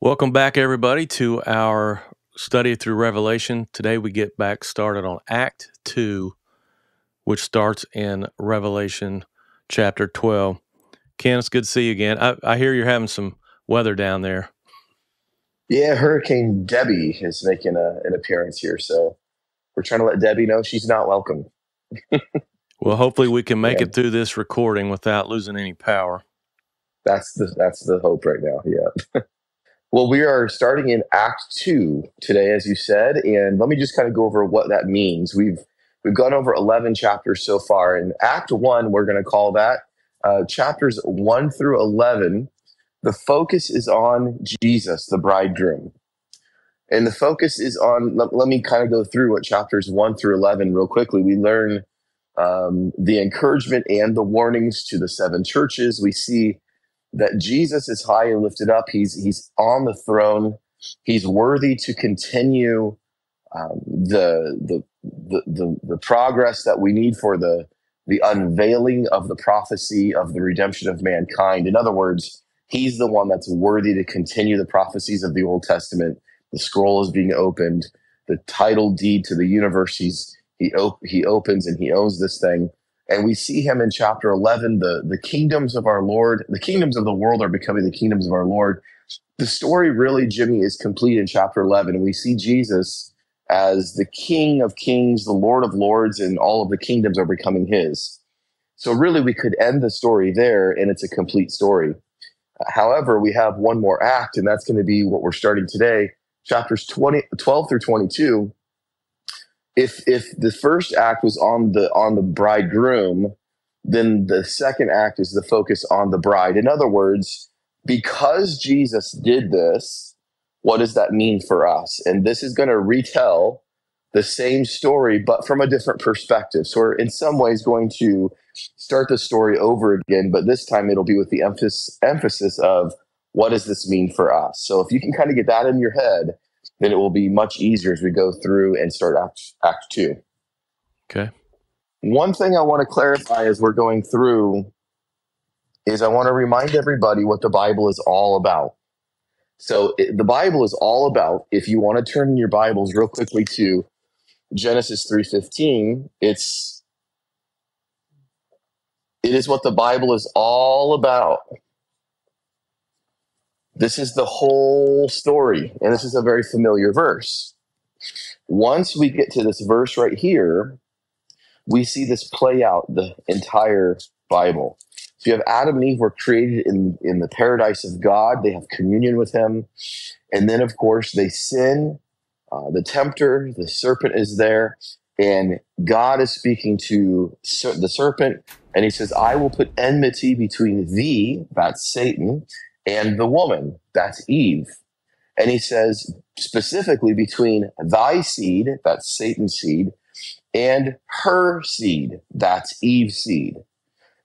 Welcome back, everybody, to our study through Revelation. Today we get back started on Act 2, which starts in Revelation chapter 12. Ken, it's good to see you again. I, I hear you're having some weather down there. Yeah, Hurricane Debby is making a, an appearance here, so we're trying to let Debby know she's not welcome. Well, hopefully we can make Yeah, it through this recording without losing any power. that's the that's the hope right now. Yeah. Well, we are starting in Act Two today, as you said, and let me just kind of go over what that means. We've we've gone over eleven chapters so far. In Act One, we're going to call that uh, chapters one through eleven. The focus is on Jesus, the bridegroom, and the focus is on. Let, let me kind of go through what chapters one through eleven real quickly. We learn um, the encouragement and the warnings to the seven churches. We see that Jesus is high and lifted up. He's he's on the throne. He's worthy to continue um, the, the the the the progress that we need for the the unveiling of the prophecy of the redemption of mankind. In other words, he's the one that's worthy to continue the prophecies of the Old Testament. The scroll is being opened. The title deed to the universe. He's he op- he opens and he owns this thing. And we see him in chapter 11. The the kingdoms of our Lord, the kingdoms of the world are becoming the kingdoms of our Lord. The story really, Jimmy, is complete in chapter 11. And we see Jesus as the King of kings, the Lord of lords, and all of the kingdoms are becoming his. So, really, we could end the story there, and it's a complete story. However, we have one more act, and that's going to be what we're starting today chapters 20, 12 through 22. If, if the first act was on the on the bridegroom, then the second act is the focus on the bride. In other words, because Jesus did this, what does that mean for us? And this is going to retell the same story, but from a different perspective. So we're in some ways going to start the story over again, but this time it'll be with the emphasis emphasis of what does this mean for us? So if you can kind of get that in your head, then it will be much easier as we go through and start act, act two. Okay. One thing I want to clarify as we're going through is I want to remind everybody what the Bible is all about. So it, the Bible is all about, if you want to turn in your Bibles real quickly to Genesis 3:15, it's it is what the Bible is all about. This is the whole story, and this is a very familiar verse. Once we get to this verse right here, we see this play out the entire Bible. So you have Adam and Eve were created in, in the paradise of God. They have communion with Him. And then, of course, they sin. Uh, the tempter, the serpent is there. And God is speaking to ser- the serpent. And He says, I will put enmity between thee, that's Satan, and the woman, that's Eve. And He says, specifically between thy seed, that's Satan's seed, and her seed, that's Eve's seed.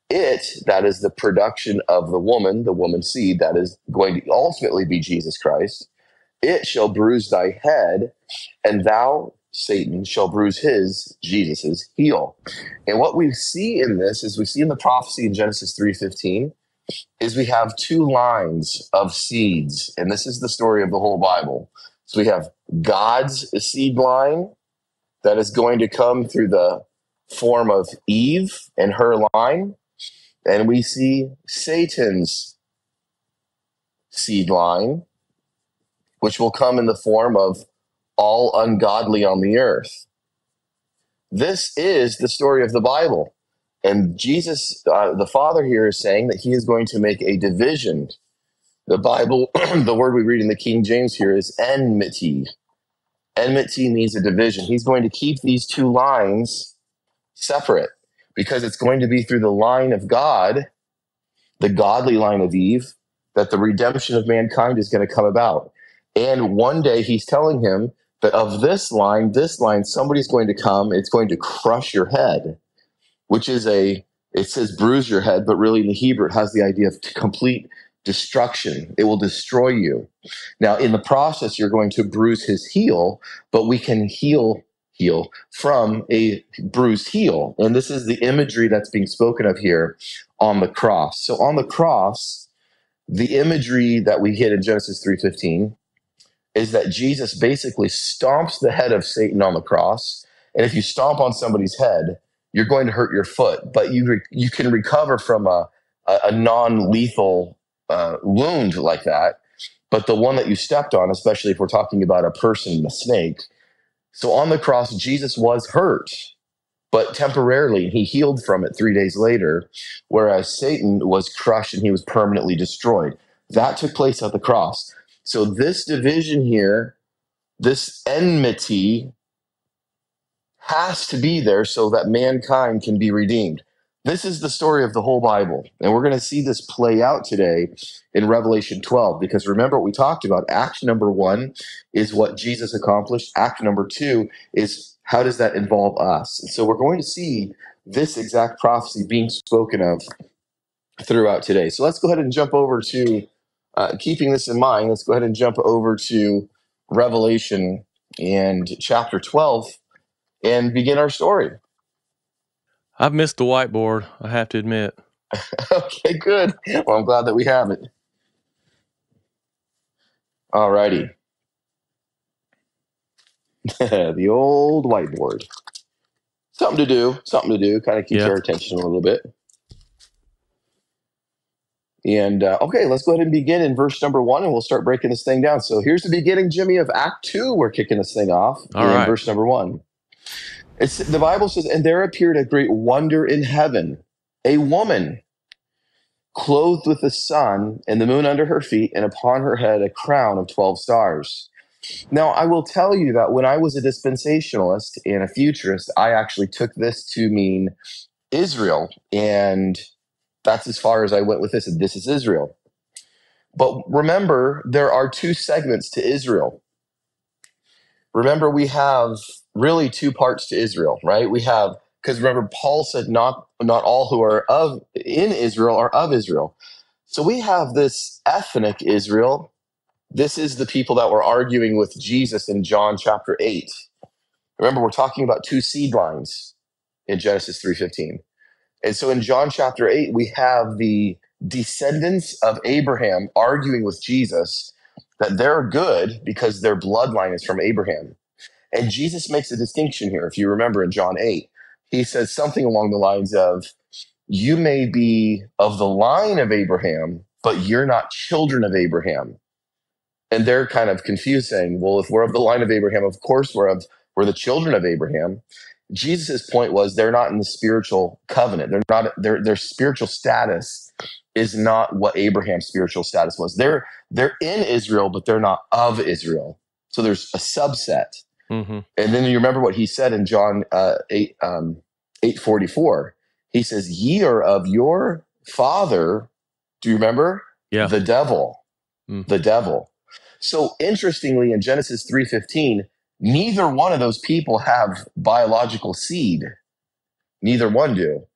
It, that is the production of the woman, the woman's seed, that is going to ultimately be Jesus Christ, it shall bruise thy head, and thou, Satan, shall bruise his, Jesus's heel. And what we see in this is we see in the prophecy in Genesis 3:15 is we have two lines of seeds, and this is the story of the whole Bible. So we have God's seed line that is going to come through the form of Eve and her line, and we see Satan's seed line, which will come in the form of all ungodly on the earth. This is the story of the Bible. And Jesus, uh, the Father here, is saying that he is going to make a division. The Bible, the word we read in the King James here is enmity. Enmity means a division. He's going to keep these two lines separate because it's going to be through the line of God, the godly line of Eve, that the redemption of mankind is going to come about. And one day he's telling him that of this line, this line, somebody's going to come, it's going to crush your head, which is a, it says bruise your head, but really in the Hebrew it has the idea of complete destruction. It will destroy you. Now, in the process, you're going to bruise his heel, but we can heal heal from a bruised heel. And this is the imagery that's being spoken of here on the cross. So on the cross, the imagery that we get in Genesis 3:15 is that Jesus basically stomps the head of Satan on the cross. And if you stomp on somebody's head, you're going to hurt your foot, but you re- you can recover from a a, a non-lethal uh, wound like that. But the one that you stepped on, especially if we're talking about a person, a snake. So on the cross, Jesus was hurt, but temporarily he healed from it three days later, whereas Satan was crushed and he was permanently destroyed. That took place at the cross. So this division here, this enmity, has to be there so that mankind can be redeemed. This is the story of the whole Bible. And we're going to see this play out today in Revelation 12. Because remember what we talked about. Act number one is what Jesus accomplished, act number two is how does that involve us? And so we're going to see this exact prophecy being spoken of throughout today. So let's go ahead and jump over to, uh, keeping this in mind, let's go ahead and jump over to Revelation and chapter 12 and begin our story. I've missed the whiteboard, I have to admit. okay, good. Well, I'm glad that we have it. All righty. the old whiteboard. Something to do, something to do, kind of keeps Yeah. our attention a little bit. And uh, okay, let's go ahead and begin in verse number one, and we'll start breaking this thing down. So here's the beginning, Jimmy, of Act Two. We're kicking this thing off All in right. verse number one. It's the Bible says, and there appeared a great wonder in heaven, a woman clothed with the sun and the moon under her feet, and upon her head a crown of twelve stars. Now, I will tell you that when I was a dispensationalist and a futurist, I actually took this to mean Israel, and that's as far as I went with this. And this is Israel. But remember, there are two segments to Israel. Remember, we have really two parts to Israel, right? We have because remember, Paul said not not all who are of in Israel are of Israel. So we have this ethnic Israel. This is the people that were arguing with Jesus in John chapter eight. Remember, we're talking about two seed lines in Genesis three fifteen. And so in John chapter 8, we have the descendants of Abraham arguing with Jesus that they're good because their bloodline is from Abraham. And Jesus makes a distinction here. If you remember in John 8, he says something along the lines of, You may be of the line of Abraham, but you're not children of Abraham. And they're kind of confused, saying, Well, if we're of the line of Abraham, of course we're of we're the children of Abraham. Jesus' point was they're not in the spiritual covenant. They're not their their spiritual status is not what Abraham's spiritual status was. They're they're in Israel, but they're not of Israel. So there's a subset. Hmm And then you remember what he said in John uh, eight um, eight forty four. He says, "Ye are of your father." Do you remember Yeah. the devil? Mm. The devil. So interestingly, in Genesis three fifteen, neither one of those people have biological seed. Neither one do.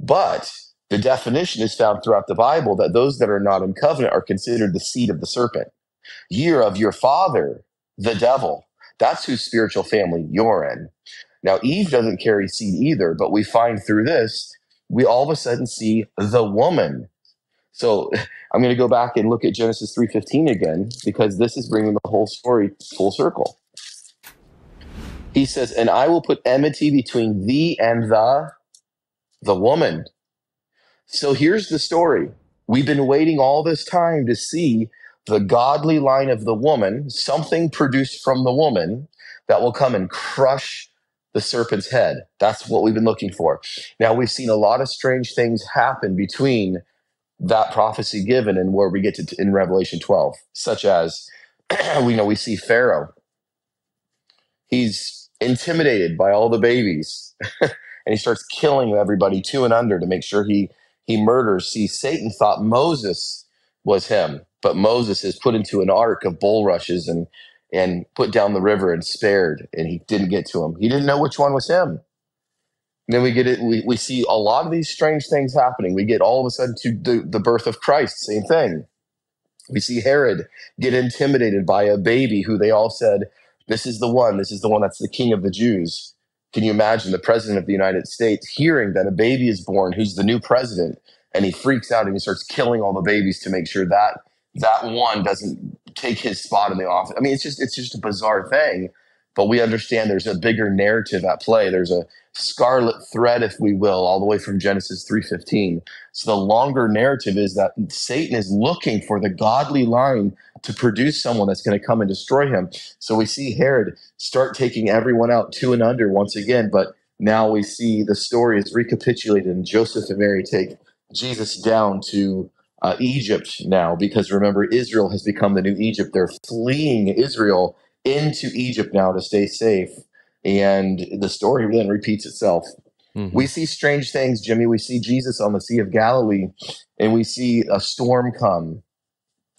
But the definition is found throughout the Bible that those that are not in covenant are considered the seed of the serpent. Year of your father, the devil. That's whose spiritual family you're in. Now, Eve doesn't carry seed either, but we find through this, we all of a sudden see the woman. So I'm going to go back and look at Genesis 3:15 again because this is bringing the whole story full circle. He says, "And I will put enmity between thee and the the woman." So here's the story. We've been waiting all this time to see the godly line of the woman, something produced from the woman that will come and crush the serpent's head. That's what we've been looking for. Now, we've seen a lot of strange things happen between that prophecy given and where we get to in Revelation 12, such as we know we see Pharaoh. He's intimidated by all the babies and he starts killing everybody two and under to make sure he he murders. See, Satan thought Moses was him, but Moses is put into an ark of bulrushes and and put down the river and spared, and he didn't get to him. He didn't know which one was him. And then we get it. We, we see a lot of these strange things happening. We get all of a sudden to the, the birth of Christ, same thing. We see Herod get intimidated by a baby who they all said, This is the one, this is the one that's the king of the Jews. Can you imagine the president of the United States hearing that a baby is born who's the new president and he freaks out and he starts killing all the babies to make sure that that one doesn't take his spot in the office. I mean, it's just it's just a bizarre thing, but we understand there's a bigger narrative at play. There's a scarlet thread, if we will, all the way from Genesis 3:15. So the longer narrative is that Satan is looking for the godly line to produce someone that's going to come and destroy him. So we see Herod start taking everyone out two and under once again, but now we see the story is recapitulated and Joseph and Mary take Jesus down to uh, Egypt now because remember Israel has become the new Egypt. They're fleeing Israel into Egypt now to stay safe and the story then repeats itself. Mm-hmm. We see strange things, Jimmy. We see Jesus on the Sea of Galilee, and we see a storm come,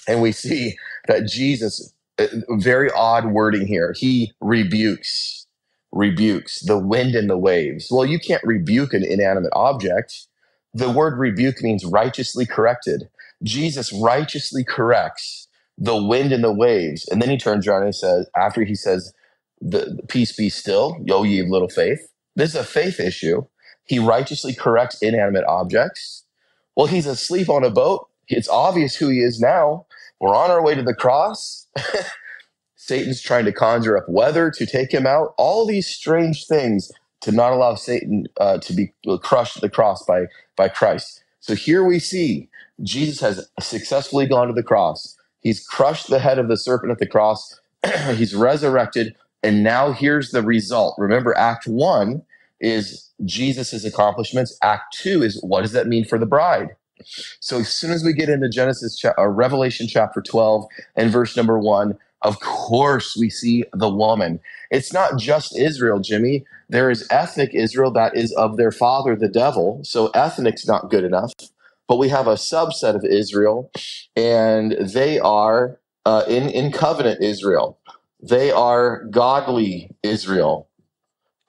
and we see that Jesus, uh, very odd wording here, he rebukes, rebukes the wind and the waves. Well, you can't rebuke an inanimate object. The word rebuke means righteously corrected. Jesus righteously corrects the wind and the waves. And then he turns around and he says, after he says, the, peace be still, yo ye of little faith. This is a faith issue. He righteously corrects inanimate objects. Well, he's asleep on a boat. It's obvious who he is now. We're on our way to the cross. Satan's trying to conjure up weather to take him out. All these strange things to not allow Satan uh, to be crushed at the cross by, by Christ. So here we see Jesus has successfully gone to the cross. He's crushed the head of the serpent at the cross. He's resurrected. And now here's the result. Remember, Act One is Jesus's accomplishments. Act Two is what does that mean for the bride? So as soon as we get into Genesis, uh, Revelation chapter 12 and verse number one, of course we see the woman. It's not just Israel, Jimmy. There is ethnic Israel that is of their father, the devil. So ethnic's not good enough. But we have a subset of Israel, and they are uh, in, in covenant Israel. They are godly Israel.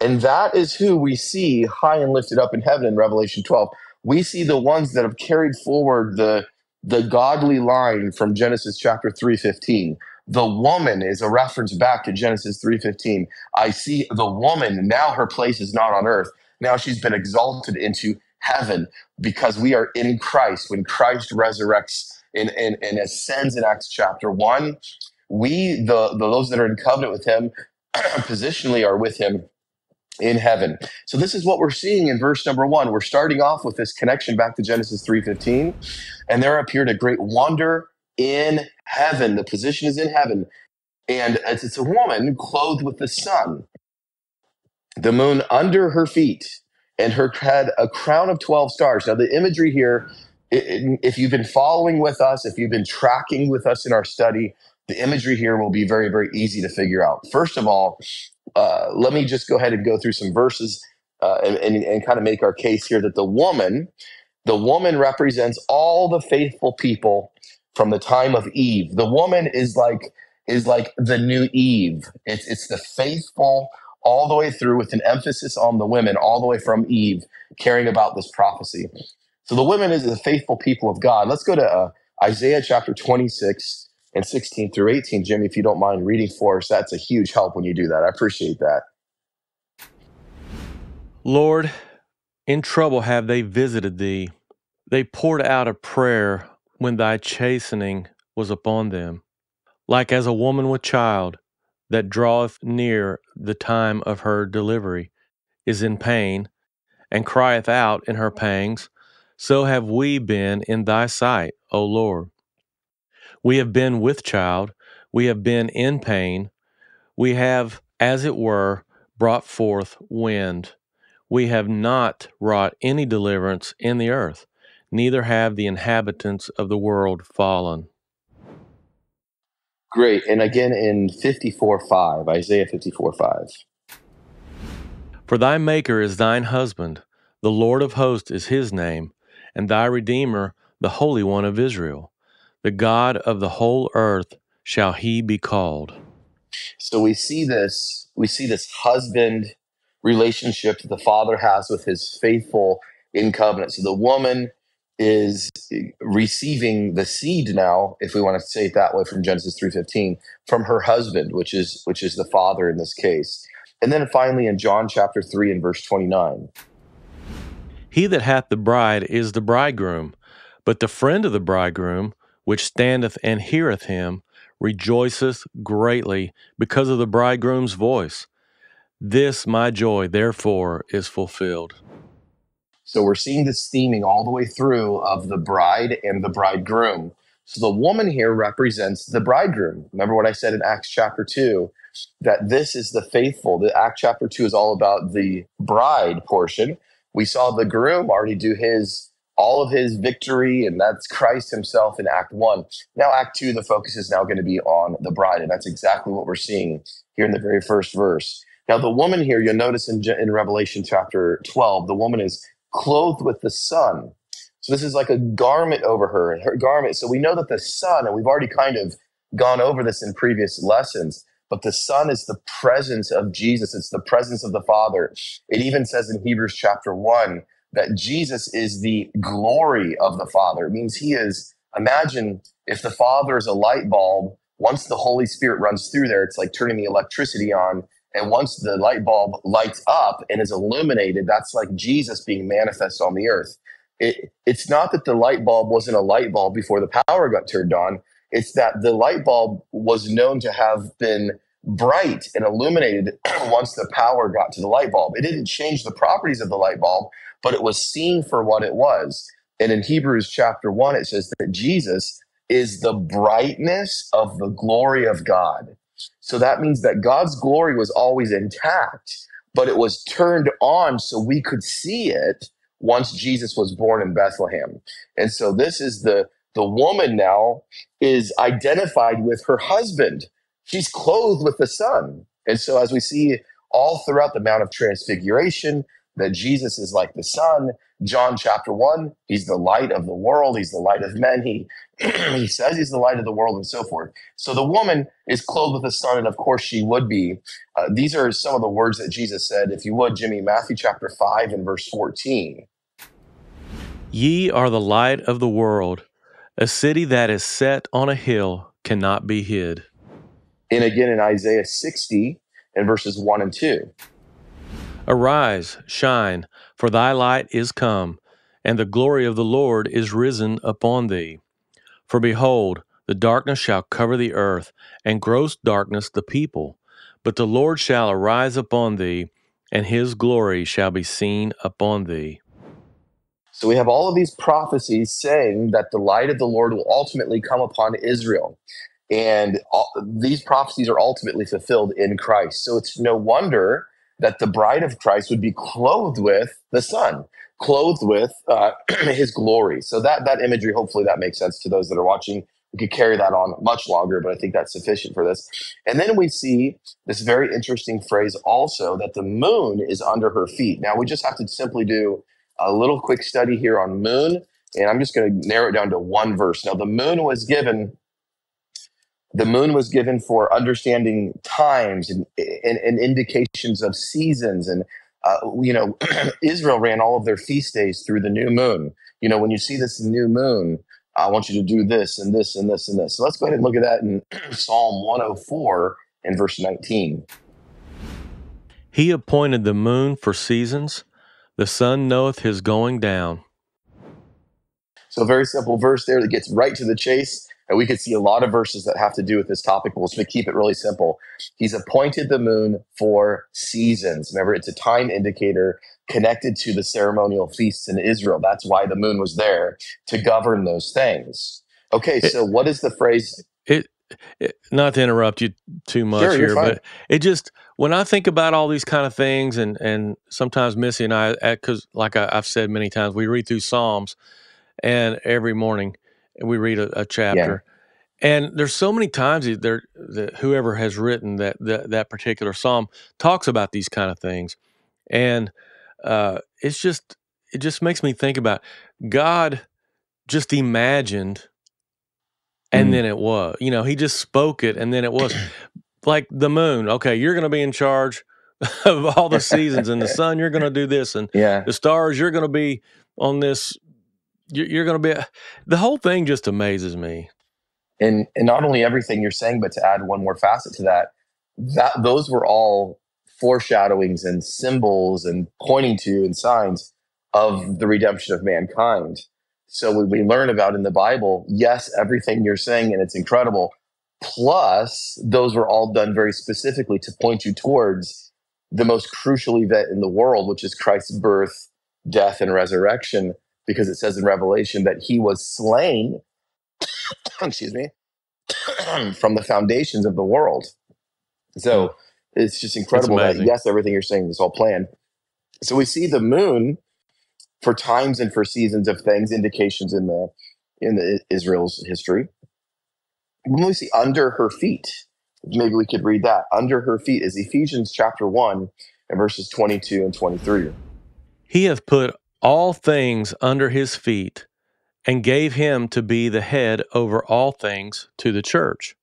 And that is who we see high and lifted up in heaven in Revelation 12. We see the ones that have carried forward the, the godly line from Genesis chapter 315. The woman is a reference back to Genesis 3:15. I see the woman, now her place is not on earth. Now she's been exalted into heaven because we are in Christ. When Christ resurrects and, and, and ascends in Acts chapter 1, we the, the those that are in covenant with him positionally are with him in heaven. So this is what we're seeing in verse number one. We're starting off with this connection back to genesis 3.15 and there appeared a great wonder in heaven. The position is in heaven. And it's, it's a woman clothed with the sun the moon under her feet and her had a crown of 12 stars now the imagery here if you've been following with us if you've been tracking with us in our study the imagery here will be very, very easy to figure out. First of all, uh, let me just go ahead and go through some verses uh, and, and, and kind of make our case here that the woman, the woman represents all the faithful people from the time of Eve. The woman is like is like the new Eve. It's it's the faithful all the way through with an emphasis on the women all the way from Eve caring about this prophecy. So the women is the faithful people of God. Let's go to uh, Isaiah chapter 26 and 16 through 18. Jimmy, if you don't mind reading for us, that's a huge help when you do that. I appreciate that. Lord, in trouble have they visited thee. They poured out a prayer when thy chastening was upon them, like as a woman with child that draweth near the time of her delivery, is in pain, and crieth out in her pangs. So have we been in thy sight, O Lord. We have been with child. We have been in pain. We have, as it were, brought forth wind. We have not wrought any deliverance in the earth, neither have the inhabitants of the world fallen. Great. And again in 54 5, Isaiah 54 5. For thy Maker is thine husband, the Lord of hosts is his name, and thy Redeemer, the Holy One of Israel. The God of the whole earth shall he be called. So we see this, we see this husband relationship that the father has with his faithful in covenant. So the woman is receiving the seed now, if we want to say it that way, from Genesis 3:15, from her husband, which is which is the father in this case. And then finally in John chapter 3 and verse 29. He that hath the bride is the bridegroom. But the friend of the bridegroom, which standeth and heareth him, rejoiceth greatly because of the bridegroom's voice. This my joy, therefore, is fulfilled. So we're seeing this theming all the way through of the bride and the bridegroom. So the woman here represents the bridegroom. Remember what I said in Acts chapter 2 that this is the faithful. The Act chapter 2 is all about the bride portion. We saw the groom already do his all of his victory, and that's Christ himself in Act 1. Now, Act 2, the focus is now going to be on the bride, and that's exactly what we're seeing here in the very first verse. Now, the woman here, you'll notice in, in Revelation chapter 12, the woman is clothed with the sun. So this is like a garment over her, her garment. So we know that the sun, and we've already kind of gone over this in previous lessons, but the Son is the presence of Jesus. It's the presence of the Father. It even says in Hebrews chapter 1 that Jesus is the glory of the Father. It means he is, imagine if the Father is a light bulb, once the Holy Spirit runs through there, it's like turning the electricity on. And once the light bulb lights up and is illuminated, that's like Jesus being manifest on the earth. It, it's not that the light bulb wasn't a light bulb before the power got turned on. It's that the light bulb was known to have been bright and illuminated once the power got to the light bulb. It didn't change the properties of the light bulb, but it was seen for what it was. And in Hebrews chapter 1, it says that Jesus is the brightness of the glory of God. So that means that God's glory was always intact, but it was turned on so we could see it once Jesus was born in Bethlehem. And so this is the the woman now is identified with her husband. She's clothed with the sun. And so, as we see all throughout the Mount of Transfiguration, that Jesus is like the sun. John chapter 1, he's the light of the world, he's the light of men. He, he says he's the light of the world, and so forth. So the woman is clothed with the sun, and of course she would be. Uh, these are some of the words that Jesus said. If you would, Jimmy, Matthew chapter 5 and verse 14. Ye are the light of the world. A city that is set on a hill cannot be hid. And again in Isaiah 60 and verses 1 and 2. Arise, shine, for thy light is come, and the glory of the Lord is risen upon thee. For behold, the darkness shall cover the earth, and gross darkness the people. But the Lord shall arise upon thee, and his glory shall be seen upon thee. So we have all of these prophecies saying that the light of the Lord will ultimately come upon Israel. And all, these prophecies are ultimately fulfilled in Christ. So it's no wonder that the bride of Christ would be clothed with the sun, clothed with uh, his glory. So that, that imagery, hopefully that makes sense to those that are watching. We could carry that on much longer, but I think that's sufficient for this. And then we see this very interesting phrase also that the moon is under her feet. Now we just have to simply do a little quick study here on moon, and I'm just going to narrow it down to one verse. Now, the moon was given. The moon was given for understanding times and, and, and indications of seasons. And, uh, you know, Israel ran all of their feast days through the new moon. You know, when you see this new moon, I want you to do this and this and this and this. So let's go ahead and look at that in Psalm 104 and verse 19. He appointed the moon for seasons the sun knoweth his going down. So, a very simple verse there that gets right to the chase. And we could see a lot of verses that have to do with this topic, but we'll just keep it really simple. He's appointed the moon for seasons. Remember, it's a time indicator connected to the ceremonial feasts in Israel. That's why the moon was there to govern those things. Okay, so it, what is the phrase? It, it, not to interrupt you too much sure, here, but it just when I think about all these kind of things, and and sometimes Missy and I, because like I, have said many times, we read through Psalms, and every morning we read a, a chapter, yeah. and there's so many times there that whoever has written that, that that particular psalm talks about these kind of things, and uh, it's just it just makes me think about God just imagined and mm. then it was you know he just spoke it and then it was like the moon. Okay, you're going to be in charge of all the seasons, and the sun, you're going to do this, and yeah. the stars, you're going to be on this. You're, going to be. The whole thing just amazes me. And and not only everything you're saying, but to add one more facet to that, that those were all foreshadowings and symbols and pointing to and signs of the redemption of mankind. So we, we learn about in the Bible, yes, everything you're saying, and it's incredible. Plus, those were all done very specifically to point you towards the most crucial event in the world, which is Christ's birth, death, and resurrection, because it says in Revelation that he was slain, excuse me, from the foundations of the world. So hmm. it's just It's incredible that, yes, everything you're saying is all planned. So we see the moon for times and for seasons of things, indications in the in the Israel's history. When we see under her feet, maybe we could read that. Under her feet is Ephesians chapter one and verses 22 and 23. He hath put all things under his feet and gave him to be the head over all things to the church,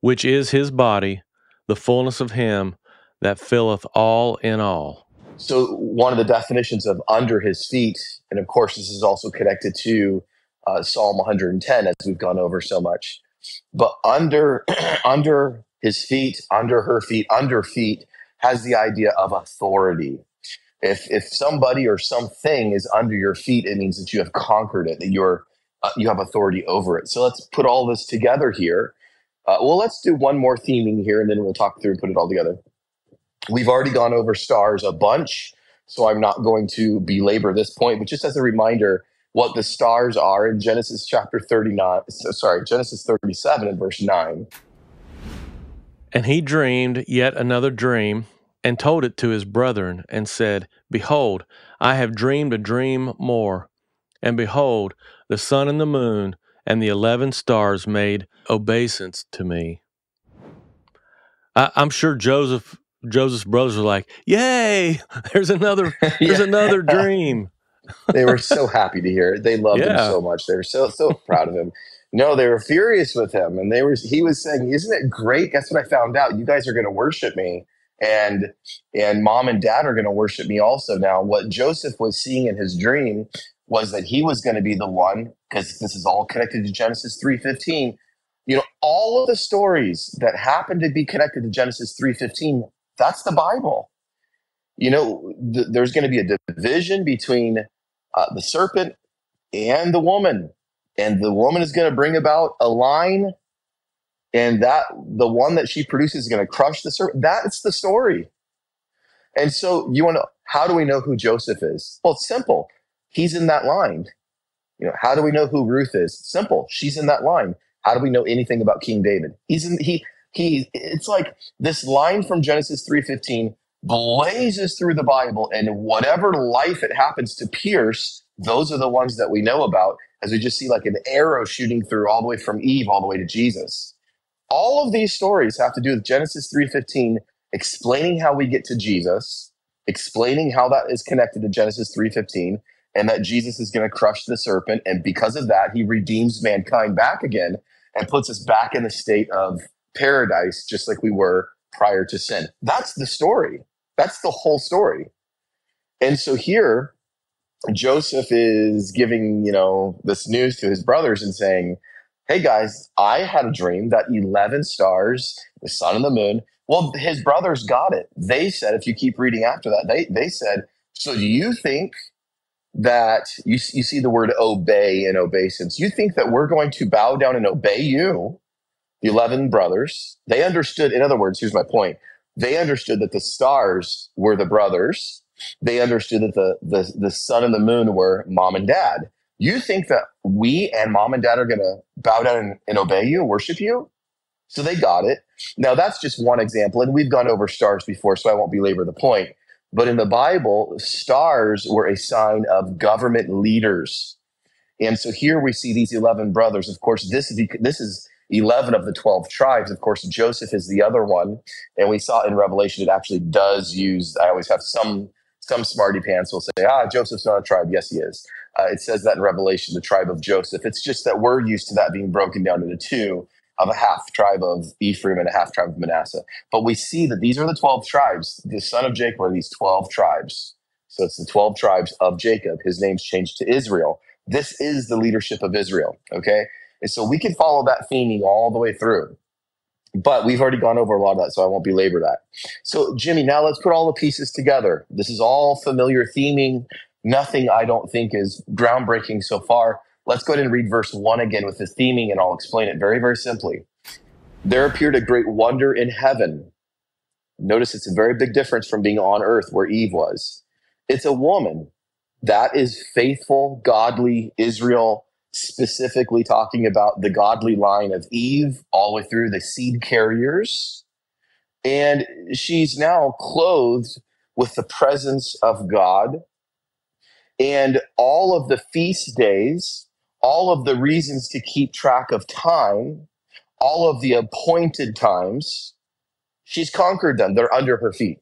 which is his body, the fullness of him that filleth all in all. So one of the definitions of under his feet, and of course this is also connected to uh, Psalm 110 as we've gone over so much. But under under his feet, under her feet, under feet has the idea of authority. If if somebody or something is under your feet, it means that you have conquered it, that you're uh, you have authority over it. So let's put all this together here. Uh, well, let's do one more theming here, and then we'll talk through and put it all together. We've already gone over stars a bunch, so I'm not going to belabor this point, but just as a reminder, what the stars are in Genesis chapter 39, so- sorry, Genesis 37 and verse 9. And he dreamed yet another dream, and told it to his brethren, and said, Behold, I have dreamed a dream more. And behold, the sun and the moon and the eleven stars made obeisance to me. I, I'm sure Joseph Joseph's brothers were like, Yay! There's another there's another dream. they were so happy to hear it. They loved him so much. They were so so proud of him. No, they were furious with him, and they were. He was saying, "Isn't it great? Guess what I found out? You guys are going to worship me, and and mom and dad are going to worship me also." Now, what Joseph was seeing in his dream was that he was going to be the one, because this is all connected to Genesis three fifteen. You know, all of the stories that happen to be connected to Genesis three fifteen. That's the Bible. You know, th- there's going to be a division between uh, the serpent and the woman and the woman is going to bring about a line and that the one that she produces is going to crush the serpent that's the story. And so you want to how do we know who joseph is? Well it's simple. He's in that line. You know how do we know who ruth is? Simple. She's in that line. How do we know anything about king david? He's in he he it's like this line from genesis 3.15 blazes through the bible and whatever life it happens to pierce those are the ones that we know about as we just see like an arrow shooting through all the way from eve all the way to jesus all of these stories have to do with genesis 3.15 explaining how we get to jesus explaining how that is connected to genesis 3.15 and that jesus is going to crush the serpent and because of that he redeems mankind back again and puts us back in the state of paradise just like we were prior to sin. That's the story. That's the whole story. And so here Joseph is giving, you know, this news to his brothers and saying, Hey guys, I had a dream that 11 stars, the sun and the moon. Well, his brothers got it. They said, if you keep reading after that, they, they said, So do you think that you, you see the word obey and obeisance? You think that we're going to bow down and obey you, the 11 brothers? They understood, in other words, here's my point. They understood that the stars were the brothers they understood that the, the the sun and the moon were mom and dad. You think that we and mom and dad are going to bow down and, and obey you, worship you? So they got it. Now that's just one example, and we've gone over stars before, so I won't belabor the point. But in the Bible, stars were a sign of government leaders, and so here we see these eleven brothers. Of course, this is this is eleven of the twelve tribes. Of course, Joseph is the other one, and we saw in Revelation it actually does use. I always have some some smarty pants will say, ah, Joseph's not a tribe. Yes, he is. Uh, it says that in Revelation, the tribe of Joseph. It's just that we're used to that being broken down into two of a half tribe of Ephraim and a half tribe of Manasseh. But we see that these are the 12 tribes. The son of Jacob are these 12 tribes. So it's the 12 tribes of Jacob. His name's changed to Israel. This is the leadership of Israel. Okay. And so we can follow that theming all the way through. But we've already gone over a lot of that, so I won't belabor that. So, Jimmy, now let's put all the pieces together. This is all familiar theming. Nothing I don't think is groundbreaking so far. Let's go ahead and read verse 1 again with the theming, and I'll explain it very, very simply. There appeared a great wonder in heaven. Notice it's a very big difference from being on earth where Eve was. It's a woman that is faithful, godly Israel, specifically talking about the godly line of Eve all the way through the seed carriers. And she's now clothed with the presence of God and all of the feast days, all of the reasons to keep track of time, all of the appointed times, she's conquered them. They're under her feet.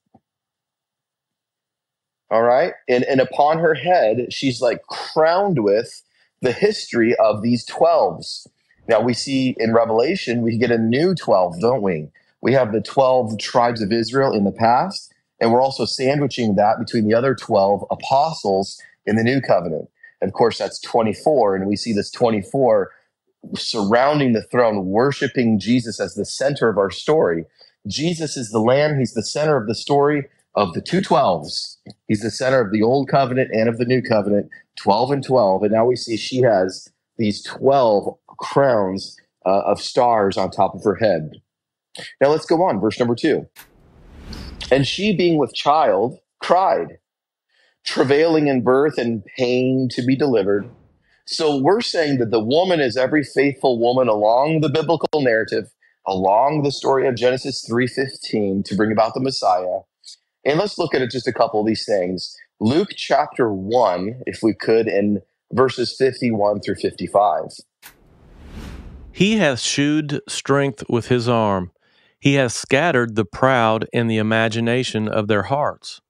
All right. And, and upon her head, she's like crowned with the history of these 12s. Now we see in Revelation, we get a new 12, don't we? We have the 12 tribes of Israel in the past, and we're also sandwiching that between the other 12 apostles in the new covenant. Of course, that's 24, and we see this 24 surrounding the throne, worshiping Jesus as the center of our story. Jesus is the Lamb, He's the center of the story of the two twelves. He's the center of the old covenant and of the new covenant, 12 and 12. And now we see she has these 12 crowns uh, of stars on top of her head. Now let's go on, verse number two. And she, being with child, cried travailing in birth and pain to be delivered. So we're saying that the woman is every faithful woman along the biblical narrative, along the story of Genesis 3:15 to bring about the Messiah. And let's look at just a couple of these things. Luke chapter 1, if we could, in verses 51 through 55. He hath shewed strength with his arm. He hath scattered the proud in the imagination of their hearts.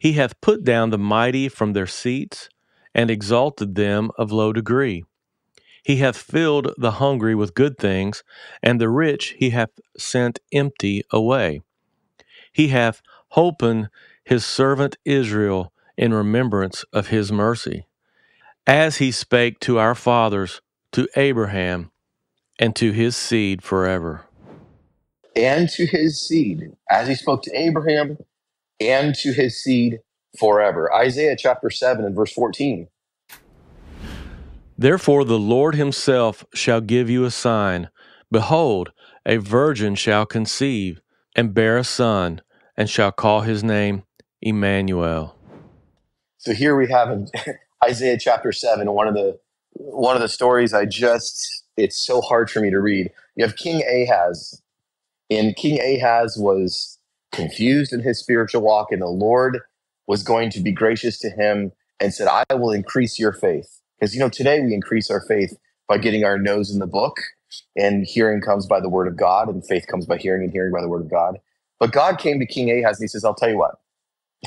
He hath put down the mighty from their seats, and exalted them of low degree. He hath filled the hungry with good things, and the rich he hath sent empty away. He hath holpen his servant Israel in remembrance of his mercy, as he spake to our fathers, to Abraham, and to his seed forever. And to his seed, as he spoke to Abraham, and to his seed forever. Isaiah chapter 7 and verse 14. Therefore, the Lord himself shall give you a sign. Behold, a virgin shall conceive and bear a son, and shall call his name Emmanuel. So here we have in Isaiah chapter 7, one of the one of the stories I just it's so hard for me to read. You have King Ahaz, and King Ahaz was confused in his spiritual walk, and the Lord was going to be gracious to him and said, I will increase your faith. Because, you know, today we increase our faith by getting our nose in the book, and hearing comes by the word of God, and faith comes by hearing, and hearing by the word of God. But God came to King Ahaz and he says, I'll tell you what.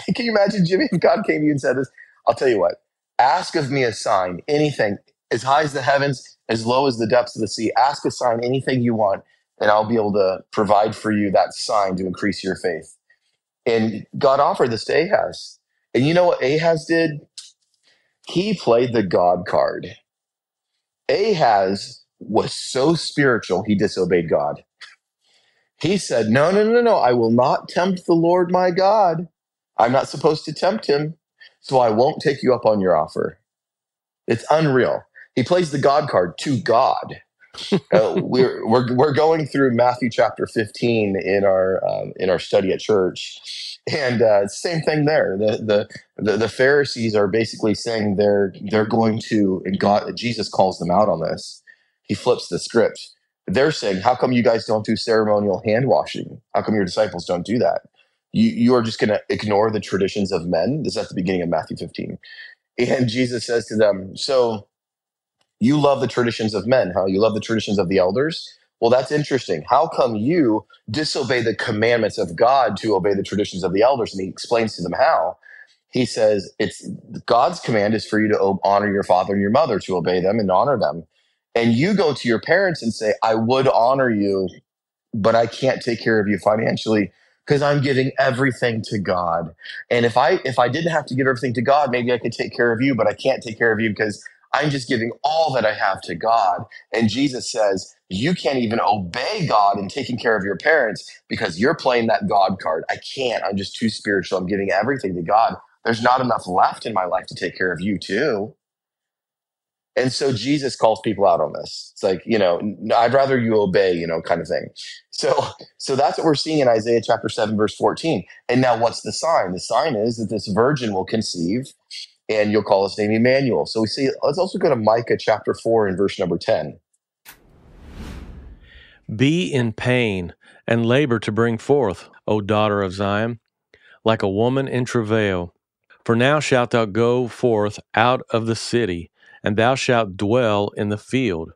Can you imagine, Jimmy, if God came to you and said this? I'll tell you what. Ask of me a sign, anything, as high as the heavens, as low as the depths of the sea. Ask a sign, anything you want, and I'll be able to provide for you that sign to increase your faith. And God offered this to Ahaz. And you know what Ahaz did? He played the God card. Ahaz was so spiritual, he disobeyed God. He said, No, no, no, no, I will not tempt the Lord my God. I'm not supposed to tempt him, so I won't take you up on your offer. It's unreal. He plays the God card to God uh, we're, we're we're going through Matthew chapter 15 in our um, in our study at church, and uh, same thing there. The, the the the Pharisees are basically saying they're they're going to and God Jesus calls them out on this. He flips the script. They're saying, "How come you guys don't do ceremonial hand washing? How come your disciples don't do that? You you are just going to ignore the traditions of men." This is at the beginning of Matthew 15, and Jesus says to them, "So." You love the traditions of men, how you love the traditions of the elders. Well, that's interesting. How come you disobey the commandments of God to obey the traditions of the elders? And he explains to them how. He says, It's God's command is for you to honor your father and your mother, to obey them and honor them. And you go to your parents and say, I would honor you, but I can't take care of you financially because I'm giving everything to God. And if I if I didn't have to give everything to God, maybe I could take care of you, but I can't take care of you because I'm just giving all that I have to God. And Jesus says, You can't even obey God in taking care of your parents because you're playing that God card. I can't. I'm just too spiritual. I'm giving everything to God. There's not enough left in my life to take care of you too. And so Jesus calls people out on this. It's like, you know, I'd rather you obey, you know, kind of thing. So so that's what we're seeing in Isaiah chapter 7 verse 14. And now what's the sign? The sign is that this virgin will conceive and you'll call his name Emmanuel. So we see let's also go to Micah chapter 4 and verse number 10. Be in pain and labor to bring forth, O daughter of Zion, like a woman in travail. For now shalt thou go forth out of the city and thou shalt dwell in the field,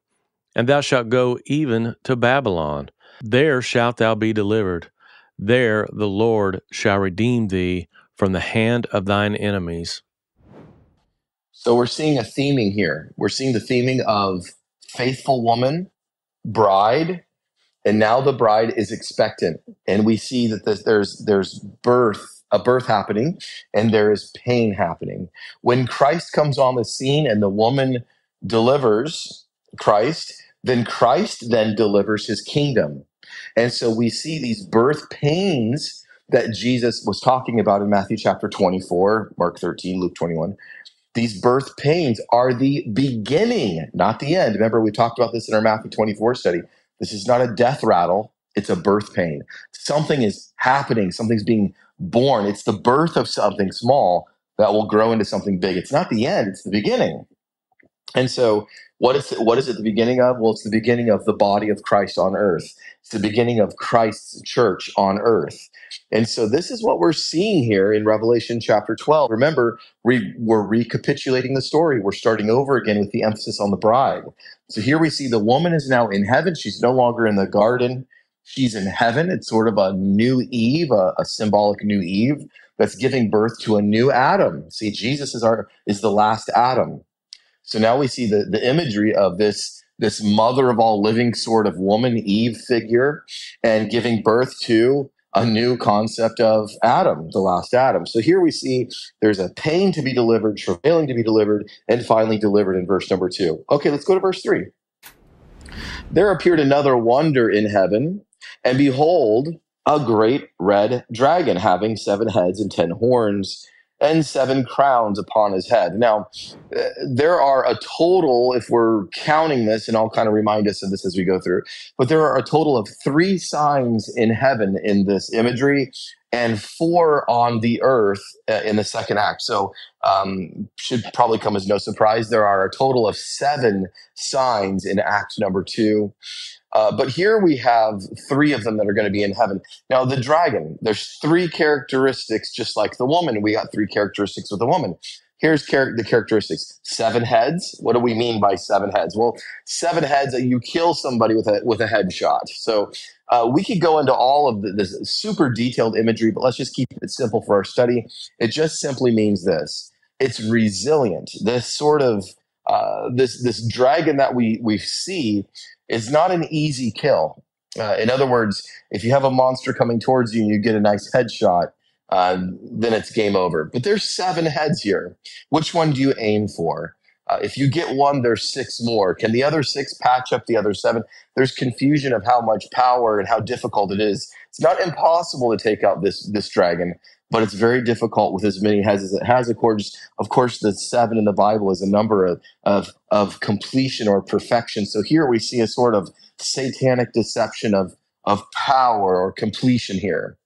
and thou shalt go even to Babylon. There shalt thou be delivered. There the Lord shall redeem thee from the hand of thine enemies. So we're seeing a theming here. We're seeing the theming of faithful woman, bride, and now the bride is expectant. And we see that there's there's birth a birth happening and there is pain happening. When Christ comes on the scene and the woman delivers Christ, then Christ then delivers his kingdom. And so we see these birth pains that Jesus was talking about in Matthew chapter 24, Mark 13, Luke 21. These birth pains are the beginning, not the end. Remember, we talked about this in our Matthew 24 study. This is not a death rattle, it's a birth pain. Something is happening, something's being born. It's the birth of something small that will grow into something big. It's not the end, it's the beginning. And so, what is it, what is it the beginning of? Well, it's the beginning of the body of Christ on earth. It's the beginning of Christ's church on earth. And so, this is what we're seeing here in Revelation chapter 12. Remember, we, we're recapitulating the story. We're starting over again with the emphasis on the bride. So, here we see the woman is now in heaven. She's no longer in the garden she's in heaven. It's sort of a new Eve, a, a, symbolic new Eve that's giving birth to a new Adam. See, Jesus is our is the last Adam. So now we see the, the imagery of this this mother of all living sort of woman Eve figure and giving birth to a new concept of Adam, the last Adam. So here we see there's a pain to be delivered, travailing to be delivered, and finally delivered in verse number two. Okay, let's go to verse three. There appeared another wonder in heaven and behold, a great red dragon having seven heads and ten horns and seven crowns upon his head. Now, uh, there are a total, if we're counting this, and I'll kind of remind us of this as we go through, but there are a total of three signs in heaven in this imagery and four on the earth uh, in the second act. So, um, should probably come as no surprise. There are a total of seven signs in act number two. Uh, but here we have three of them that are going to be in heaven. Now, the dragon, there's three characteristics, just like the woman. We got three characteristics with the woman. Here's char- the characteristics: seven heads. What do we mean by seven heads? Well, seven heads. Uh, you kill somebody with a with a headshot. So uh, we could go into all of the, this super detailed imagery, but let's just keep it simple for our study. It just simply means this: it's resilient. This sort of uh, this this dragon that we we see is not an easy kill. Uh, in other words, if you have a monster coming towards you and you get a nice headshot, uh, then it's game over. But there's seven heads here. Which one do you aim for? Uh, if you get one, there's six more. Can the other six patch up the other seven? There's confusion of how much power and how difficult it is. It's not impossible to take out this this dragon, but it's very difficult with as many heads as it has. Of course, of course, the seven in the Bible is a number of, of, of completion or perfection. So here we see a sort of satanic deception of, of power or completion here.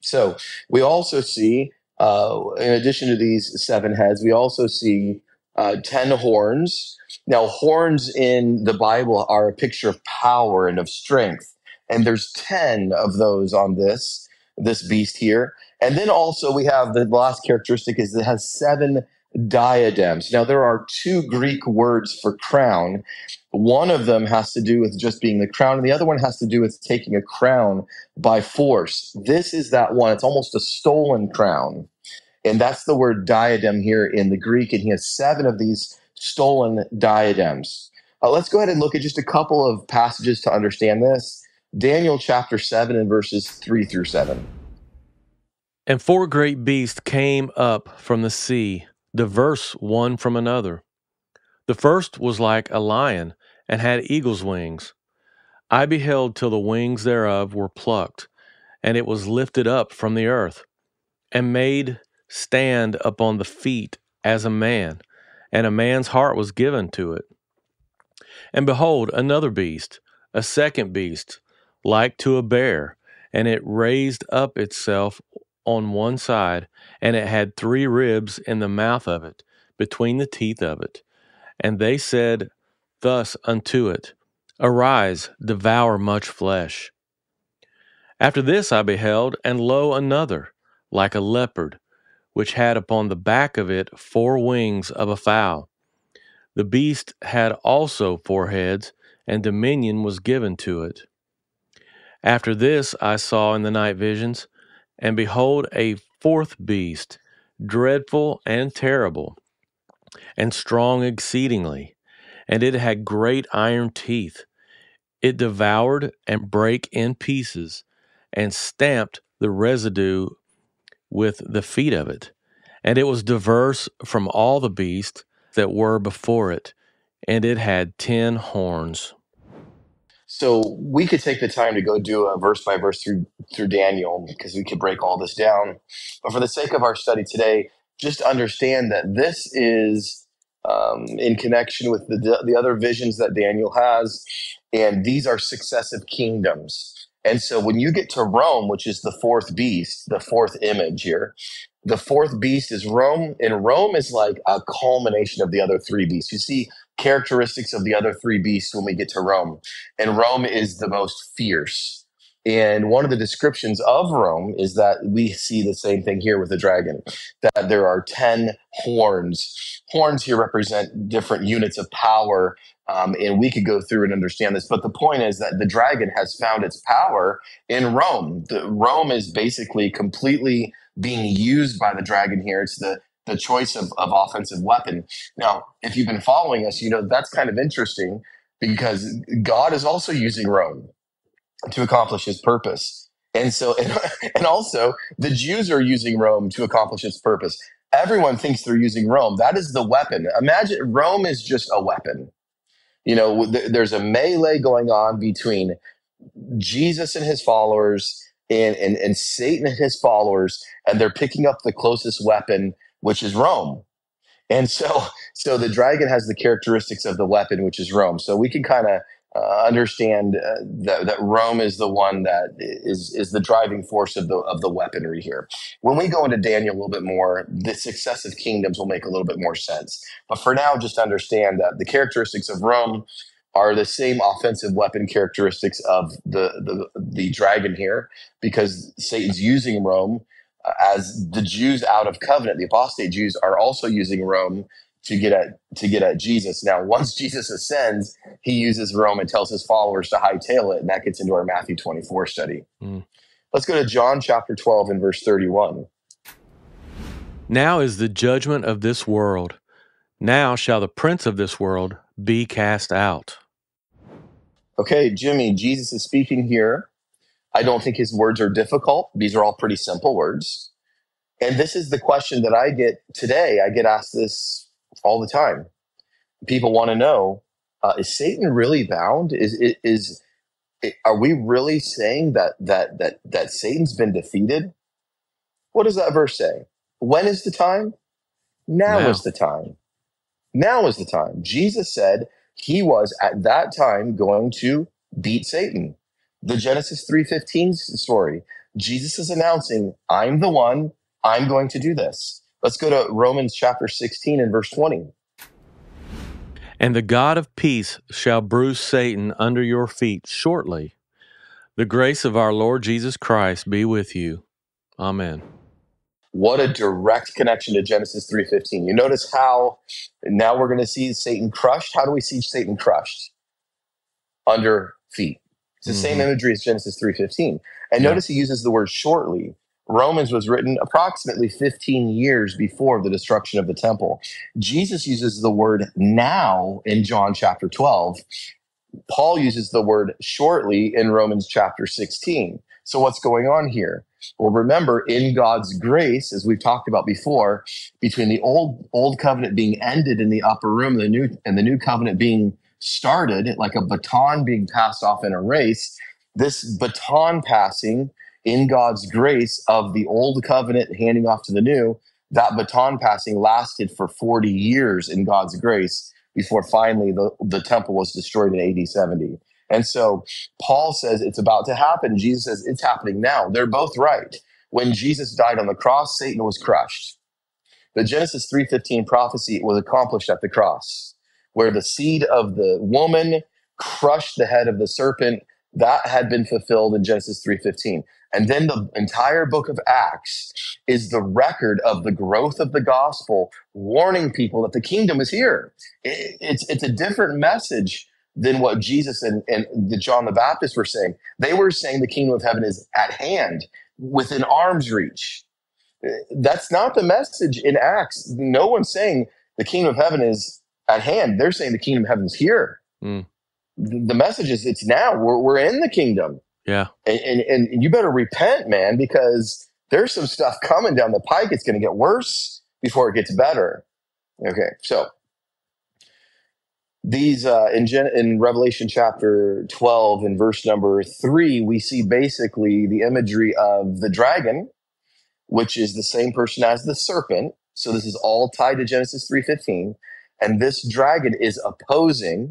So we also see, uh, in addition to these seven heads, we also see uh, ten horns. Now, horns in the Bible are a picture of power and of strength, and there's ten of those on this this beast here. And then also we have the last characteristic is it has seven diadems. Now there are two Greek words for crown. One of them has to do with just being the crown, and the other one has to do with taking a crown by force. This is that one. It's almost a stolen crown. And that's the word diadem here in the Greek, and he has seven of these stolen diadems. Uh, let's go ahead and look at just a couple of passages to understand this. Daniel chapter 7 and verses 3 through 7. And four great beasts came up from the sea, diverse one from another. The first was like a lion, and had eagle's wings. I beheld till the wings thereof were plucked, and it was lifted up from the earth, and made stand upon the feet as a man, and a man's heart was given to it. And behold, another beast, a second beast, like to a bear, and it raised up itself on one side, and it had three ribs in the mouth of it, between the teeth of it. And they said thus unto it, Arise, devour much flesh. After this I beheld, and lo, another, like a leopard, which had upon the back of it four wings of a fowl. The beast had also four heads, and dominion was given to it. After this I saw in the night visions, and behold, a fourth beast, dreadful and terrible, and strong exceedingly, and it had great iron teeth. It devoured and brake in pieces, and stamped the residue with the feet of it. And it was diverse from all the beasts that were before it, and it had ten horns. So we could take the time to go do a verse by verse through through Daniel because we could break all this down. But for the sake of our study today, just understand that this is um, in connection with the the other visions that Daniel has, and these are successive kingdoms. And so when you get to Rome, which is the fourth beast, the fourth image here, the fourth beast is Rome, and Rome is like a culmination of the other three beasts. You see characteristics of the other three beasts when we get to Rome, and Rome is the most fierce. And one of the descriptions of Rome is that we see the same thing here with the dragon, that there are 10 horns. Horns here represent different units of power um, and we could go through and understand this, but the point is that the dragon has found its power in Rome. The, Rome is basically completely being used by the dragon here. It's the the choice of, of offensive weapon. Now, if you've been following us, you know that's kind of interesting because God is also using Rome to accomplish His purpose, and so and, and also the Jews are using Rome to accomplish its purpose. Everyone thinks they're using Rome. That is the weapon. Imagine Rome is just a weapon you know, th- there's a melee going on between Jesus and his followers and, and, and Satan and his followers, and they're picking up the closest weapon, which is Rome. And so, so the dragon has the characteristics of the weapon, which is Rome. So we can kind of uh, understand uh, that, that Rome is the one that is is the driving force of the of the weaponry here. When we go into Daniel a little bit more, the successive kingdoms will make a little bit more sense. But for now, just understand that the characteristics of Rome are the same offensive weapon characteristics of the the, the dragon here, because Satan's using Rome as the Jews out of covenant, the apostate Jews are also using Rome to get at to get at Jesus. Now, once Jesus ascends, he uses Rome and tells his followers to hightail it, and that gets into our Matthew 24 study. Mm. Let's go to John chapter 12 and verse 31. Now is the judgment of this world. Now shall the prince of this world be cast out. Okay, Jimmy, Jesus is speaking here. I don't think his words are difficult. These are all pretty simple words. And this is the question that I get today. I get asked this all the time. People want to know: uh, Is Satan really bound? Is is are we really saying that that that that Satan's been defeated? What does that verse say? When is the time? Now, now. is the time. Now is the time. Jesus said he was at that time going to beat Satan. The Genesis 3:15 story. Jesus is announcing, I'm the one, I'm going to do this. Let's go to Romans chapter 16 and verse 20. And the God of peace shall bruise Satan under your feet shortly. The grace of our Lord Jesus Christ be with you. Amen. What a direct connection to Genesis 3:15. You notice how now we're going to see Satan crushed. How do we see Satan crushed? Under feet. It's the mm-hmm. same imagery as Genesis 3:15. And yeah. notice he uses the word shortly. Romans was written approximately 15 years before the destruction of the temple. Jesus uses the word now in John chapter 12. Paul uses the word shortly in Romans chapter 16. So, what's going on here? Well, remember, in God's grace, as we've talked about before, between the old old covenant being ended in the upper room, and the new and the new covenant being started, like a baton being passed off in a race, this baton passing in God's grace of the old covenant handing off to the new, that baton passing lasted for 40 years in God's grace before finally the, the temple was destroyed in AD 70. And so Paul says it's about to happen. Jesus says it's happening now. They're both right. When Jesus died on the cross, Satan was crushed. The Genesis 3:15 prophecy was accomplished at the cross, where the seed of the woman crushed the head of the serpent. That had been fulfilled in Genesis 3:15. And then the entire book of Acts is the record of the growth of the gospel, warning people that the kingdom is here. It- It's, it's a different message than what Jesus and, and the John the Baptist were saying. They were saying the kingdom of heaven is at hand, within arm's reach. Eh, that's not the message in Acts. No one's saying the kingdom of heaven is at hand. They're saying the kingdom of heaven is here. Mm. The message is it's now. We're, we're in the kingdom Yeah. and, and and you better repent, man, because there's some stuff coming down the pike. It's going to get worse before it gets better. Okay, so these uh, in Gen- in Revelation chapter 12 and verse number three, we see basically the imagery of the dragon, which is the same person as the serpent. So this is all tied to Genesis 3:15, and this dragon is opposing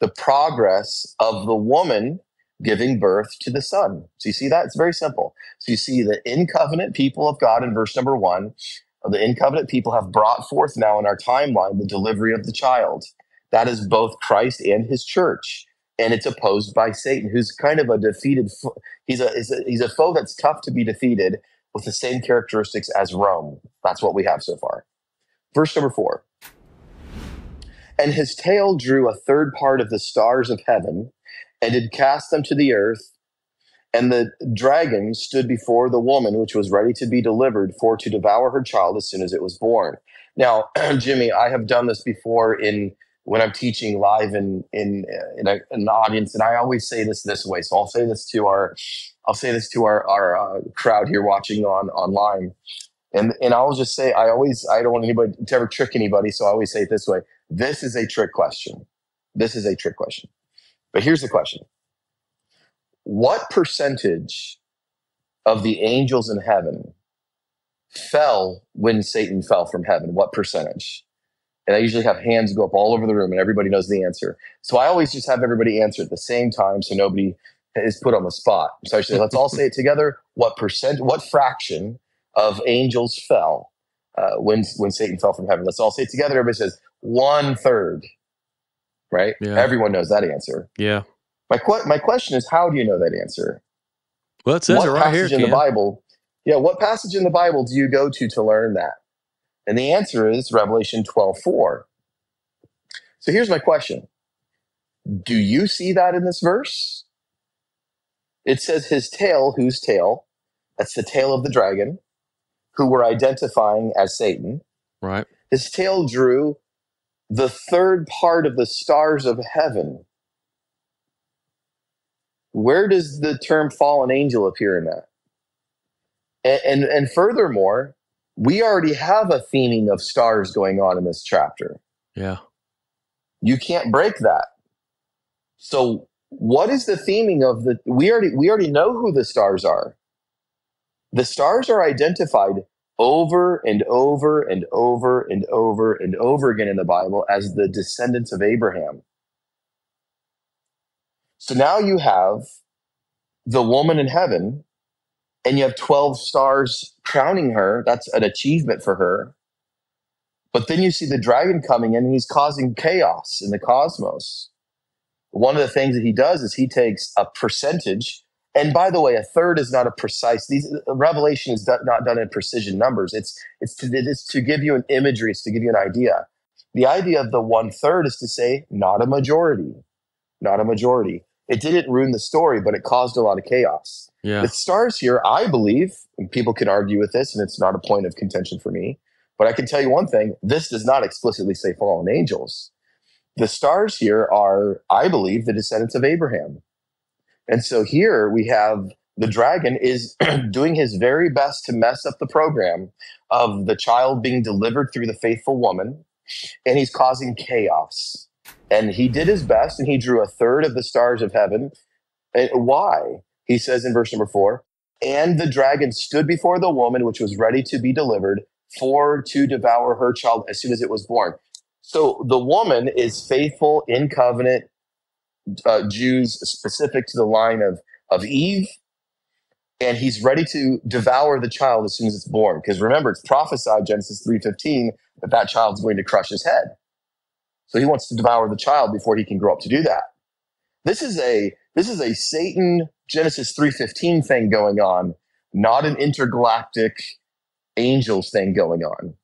the progress of the woman giving birth to the son. So you see that? It's very simple. So you see the in covenant people of God in verse number one. The in covenant people have brought forth now in our timeline the delivery of the child. That is both Christ and his church. And it's opposed by Satan, who's kind of a defeated, fo- he's a, he's a, he's a foe that's tough to be defeated with the same characteristics as Rome. That's what we have so far. Verse number four. And his tail drew a third part of the stars of heaven and did cast them to the earth. And the dragon stood before the woman, which was ready to be delivered, for to devour her child as soon as it was born. Now, Jimmy, I have done this before in when I'm teaching live in in uh, in, a, an audience, and I always say this this way. So I'll say this to our I'll say this to our our uh, crowd here watching on online, and and I'll just say I always I don't want anybody to ever trick anybody, so I always say it this way: This is a trick question. This is a trick question. But here's the question What percentage of the angels in heaven fell when Satan fell from heaven? What percentage? And I usually have hands go up all over the room and everybody knows the answer. So I always just have everybody answer at the same time so nobody is put on the spot. So I say, let's all say it together. What percent, what fraction of angels fell uh, when, when Satan fell from heaven? Let's all say it together. Everybody says one third, right? Yeah. Everyone knows that answer. Yeah. My, que- my question is, how do you know that answer? Well, it says what it right here, in the Bible? Yeah, what passage in the Bible do you go to to learn that? And the answer is Revelation 12 4. So here's my question Do you see that in this verse? It says his tail, whose tail? That's the tail of the dragon, who we're identifying as Satan. Right. His tail drew the third part of the stars of heaven. Where does the term fallen angel appear in that? And, and, and furthermore, we already have a theming of stars going on in this chapter. Yeah. You can't break that. So, what is the theming of the? We already we already know who the stars are. The stars are identified over and over and over and over and over again in the Bible as the descendants of Abraham. So now you have the woman in heaven, and you have 12 stars crowning her. That's an achievement for her. But then you see the dragon coming in, and he's causing chaos in the cosmos. One of the things that he does is he takes a percentage. And by the way, a third is not a precise. These uh, Revelation is do- not done in precision numbers. It's it's to it's to give you an imagery. It's to give you an idea. The idea of the one third is to say not a majority, not a majority. It didn't ruin the story, but it caused a lot of chaos. Yeah. The stars here, I believe, and people can argue with this, and it's not a point of contention for me. But I can tell you one thing: this does not explicitly say fallen angels. The stars here are, I believe, the descendants of Abraham. And so here we have the dragon is doing his very best to mess up the program of the child being delivered through the faithful woman, and he's causing chaos. And he did his best, and he drew a third of the stars of heaven. And why? He says in verse number four, and the dragon stood before the woman which was ready to be delivered, for to devour her child as soon as it was born. So the woman is faithful in covenant, uh, Jews specific to the line of, of Eve, and he's ready to devour the child as soon as it's born. Because remember, it's prophesied, Genesis 3.15, that that child's going to crush his head. So he wants to devour the child before he can grow up to do that. This is a this is a Satan Genesis 3:15 thing going on, not an intergalactic angels thing going on.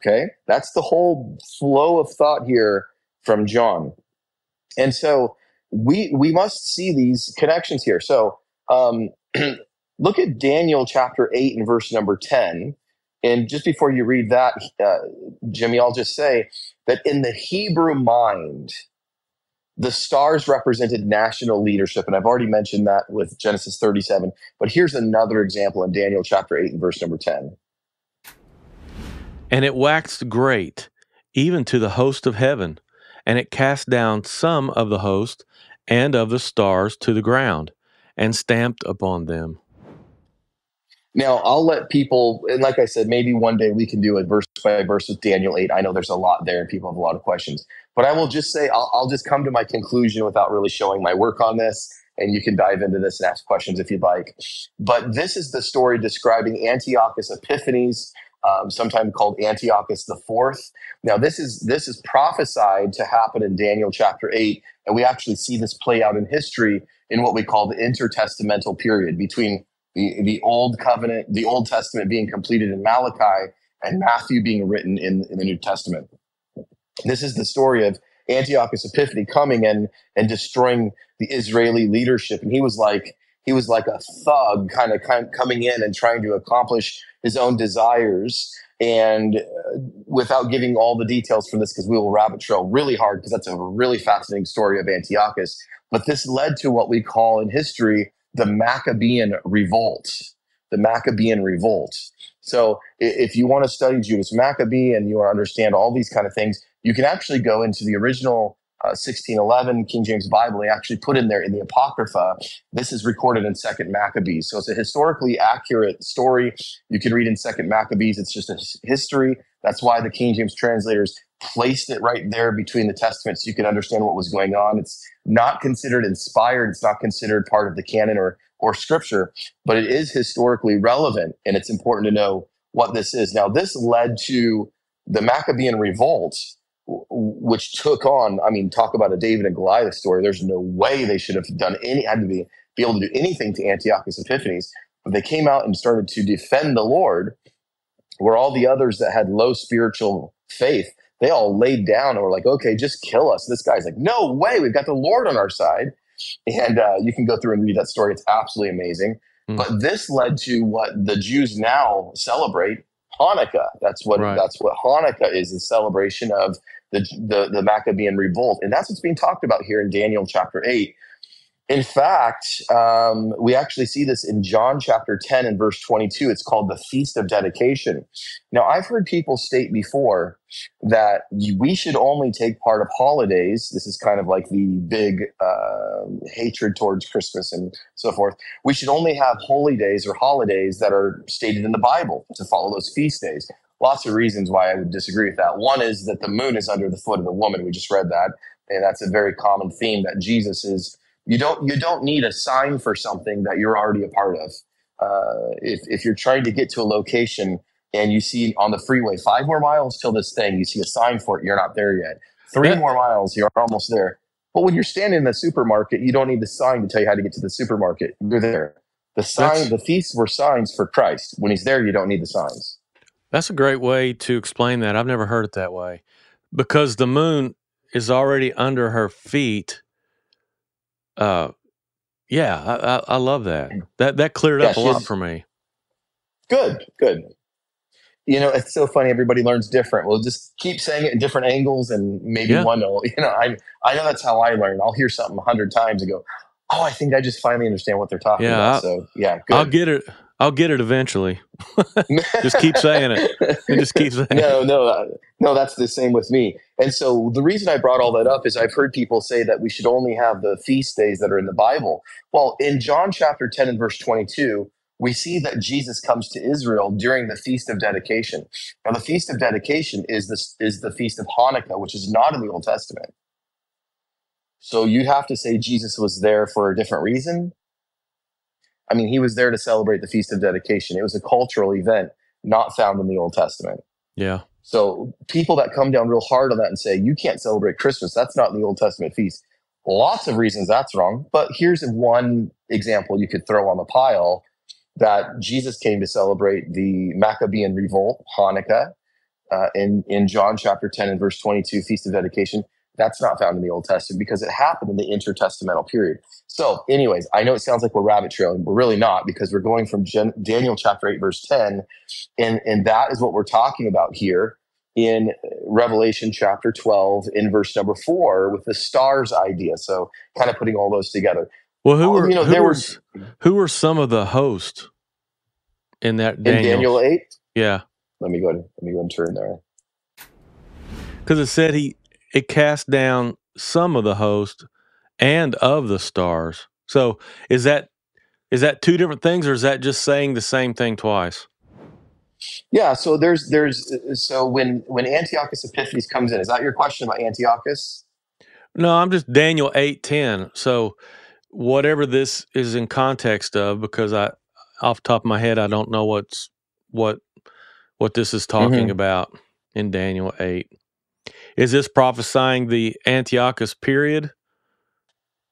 Okay? That's the whole flow of thought here from John. And so we we must see these connections here. So um, look at Daniel chapter 8 and verse number 10. And just before you read that, uh, Jimmy, I'll just say that in the Hebrew mind, the stars represented national leadership. And I've already mentioned that with Genesis 37. But here's another example in Daniel chapter 8 and verse number 10. And it waxed great, even to the host of heaven, and it cast down some of the host and of the stars to the ground, and stamped upon them. Now, I'll let people, and like I said, maybe one day we can do a verse by verse with Daniel 8. I know there's a lot there and people have a lot of questions. But I will just say, I'll, I'll just come to my conclusion without really showing my work on this. And you can dive into this and ask questions if you'd like. But this is the story describing Antiochus Epiphanes, um, sometimes called Antiochus the Fourth. Now, this is this is prophesied to happen in Daniel chapter eight, and we actually see this play out in history in what we call the intertestamental period between the, the old covenant, the Old Testament being completed in Malachi, and Matthew being written in, in the New Testament. This is the story of Antiochus Epiphanes coming and and destroying the Israeli leadership, and he was like he was like a thug, kind of, kind of coming in and trying to accomplish his own desires. And uh, without giving all the details from this, because we will rabbit trail really hard, because that's a really fascinating story of Antiochus. But this led to what we call in history the Maccabean revolt. The Maccabean revolt. So if you want to study Judas Maccabee and you want to understand all these kind of things, you can actually go into the original 1611 uh, King James Bible, they actually put in there in the Apocrypha. This is recorded in Second Maccabees, so it's a historically accurate story. You can read in Second Maccabees. It's just a history. That's why the King James translators placed it right there between the testaments so you can understand what was going on. It's not considered inspired. It's not considered part of the canon or or scripture, but it is historically relevant, and it's important to know what this is. Now, this led to the Maccabean revolt which took on, I mean, talk about a David and Goliath story. There's no way they should have done any, had to be, be able to do anything to Antiochus Epiphanes. But they came out and started to defend the Lord, where all the others that had low spiritual faith, they all laid down and were like, okay, just kill us. This guy's like, no way, we've got the Lord on our side. And uh, you can go through and read that story. It's absolutely amazing. Mm. But this led to what the Jews now celebrate Hanukkah. That's what right. that's what Hanukkah is, the celebration of the, the the Maccabean revolt, and that's what's being talked about here in Daniel chapter eight. In fact, um, we actually see this in John chapter 10 and verse 22. It's called the Feast of Dedication. Now, I've heard people state before that we should only take part of holidays. This is kind of like the big uh, hatred towards Christmas and so forth. We should only have holy days or holidays that are stated in the Bible to follow those feast days. Lots of reasons why I would disagree with that. One is that the moon is under the foot of the woman. We just read that. And that's a very common theme that Jesus is you don't you don't need a sign for something that you're already a part of. Uh, if if you're trying to get to a location and you see on the freeway five more miles till this thing, you see a sign for it, you're not there yet. Three yeah. more miles, you're almost there. But when you're standing in the supermarket, you don't need the sign to tell you how to get to the supermarket. You're there. The sign, That's, the feasts were signs for Christ. When he's there, you don't need the signs. That's a great way to explain that. I've never heard it that way. Because the moon is already under her feet uh, yeah, I, I, I love that. That that cleared up a lot for me. good, good. You know, it's so funny. Everybody learns different. We'll just keep saying it in different angles, and maybe Yeah, one will. You know, I I know that's how I learn. I'll hear something a hundred times and go, "Oh, I think I just finally understand what they're talking yeah. about." So yeah, I'll get it. I'll get it eventually. just keep saying it. And just keep saying no, no, uh, no. That's the same with me. And so the reason I brought all that up is I've heard people say that we should only have the feast days that are in the Bible. Well, in John chapter ten and verse twenty-two, we see that Jesus comes to Israel during the Feast of Dedication. Now, the Feast of Dedication is this is the Feast of Hanukkah, which is not in the Old Testament. So you have to say Jesus was there for a different reason. I mean, he was there to celebrate the Feast of Dedication. It was a cultural event not found in the Old Testament. Yeah. So people that come down real hard on that and say you can't celebrate Christmas, that's not in the Old Testament feast. Lots of reasons that's wrong, but here's one example you could throw on the pile that Jesus came to celebrate the Maccabean revolt, Hanukkah, uh, in in John chapter ten and verse twenty two, feast of dedication. That's not found in the Old Testament because it happened in the intertestamental period. So, anyways, I know it sounds like we're rabbit trailing. We're really not because we're going from Gen- Daniel chapter 8, verse 10. And, and that is what we're talking about here in Revelation chapter 12, in verse number 4, with the stars idea. So, kind of putting all those together. Well, who uh, were you know, who there were was who were some of the hosts in that in Daniel? Daniel 8. Yeah, Let me go ahead, let me go and turn there. because it said he it cast down some of the host and of the stars. So is that is that two different things, or is that just saying the same thing twice? Yeah, so there's there's so when when Antiochus Epiphanes comes in, is that your question about Antiochus? No, I'm just Daniel eight ten. So whatever this is in context of, because I off the top of my head I don't know what's what what this is talking Mhm. about in Daniel eight. Is this prophesying the Antiochus period?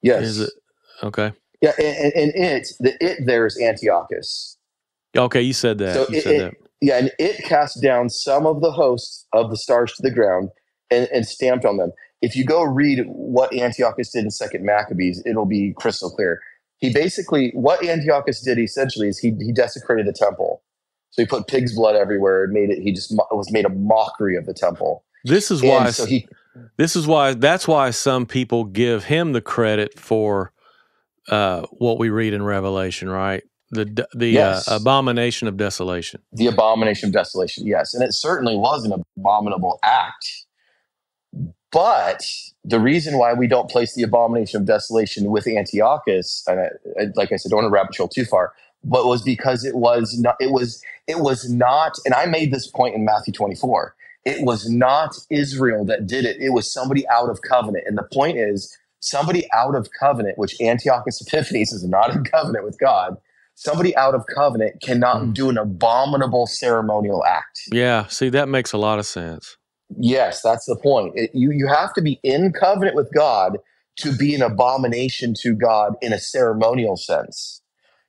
Yes. Is it okay? Yeah, and, and, it the it there is Antiochus. Okay, you said that. So you it, said it- that. yeah, and it cast down some of the hosts of the stars to the ground and, and stamped on them. If you go read what Antiochus did in Second Maccabees, it'll be crystal clear. He basically what Antiochus did essentially is he he desecrated the temple. So he put pig's blood everywhere and made it. He just mo- was made a mockery of the temple. This is why. so he this is why. That's why some people give him the credit for uh, what we read in Revelation, right? The the Yes. uh, abomination of desolation. the abomination of desolation yes and it certainly was an abominable act but the reason why we don't place the abomination of desolation with antiochus and I, I- like i said don't want to rabbit trail too far but was because it was not it was it was not and i made this point in matthew 24 it was not israel that did it it was somebody out of covenant and the point is somebody out of covenant which antiochus epiphanes is not in covenant with god somebody out of covenant cannot Mm. do an abominable ceremonial act Yeah. See, that makes a lot of sense. yes that's the point It- you you have to be in covenant with god to be an abomination to god in a ceremonial sense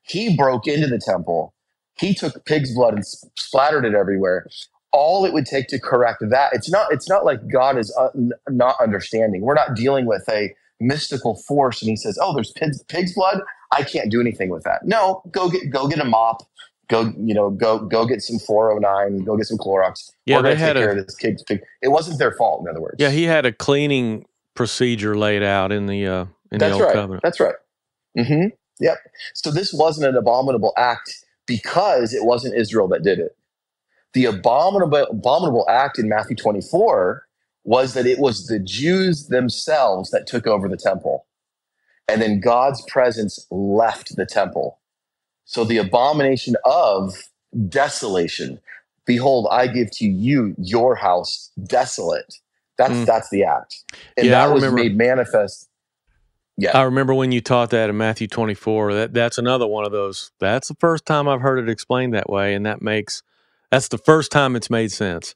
he broke into the temple he took pig's blood and splattered it everywhere all it would take to correct that it's not it's not like god is uh, n- not understanding. We're not dealing with a mystical force and he says oh there's pig's, pig's blood? I can't do anything with that. No go get go get a mop go you know go go get some 409 go get some clorox. Yeah, we're they had take care a of this pig's pig. It wasn't their fault in other words. Yeah. He had a cleaning procedure laid out in the uh, in the old right. covenant. that's right. Mm-hmm. Yep. So this wasn't an abominable act because it wasn't israel that did it the abominable abominable act in Matthew 24 was that it was the Jews themselves that took over the temple. And then God's presence left the temple. So the abomination of desolation. Behold, I give to you your house desolate. That's Mm. that's the act. And Yeah, I that was remember- made manifest. Yeah. I remember when you taught that in Matthew 24. That that's another one of those. That's the first time I've heard it explained that way, and that makes that's the first time it's made sense.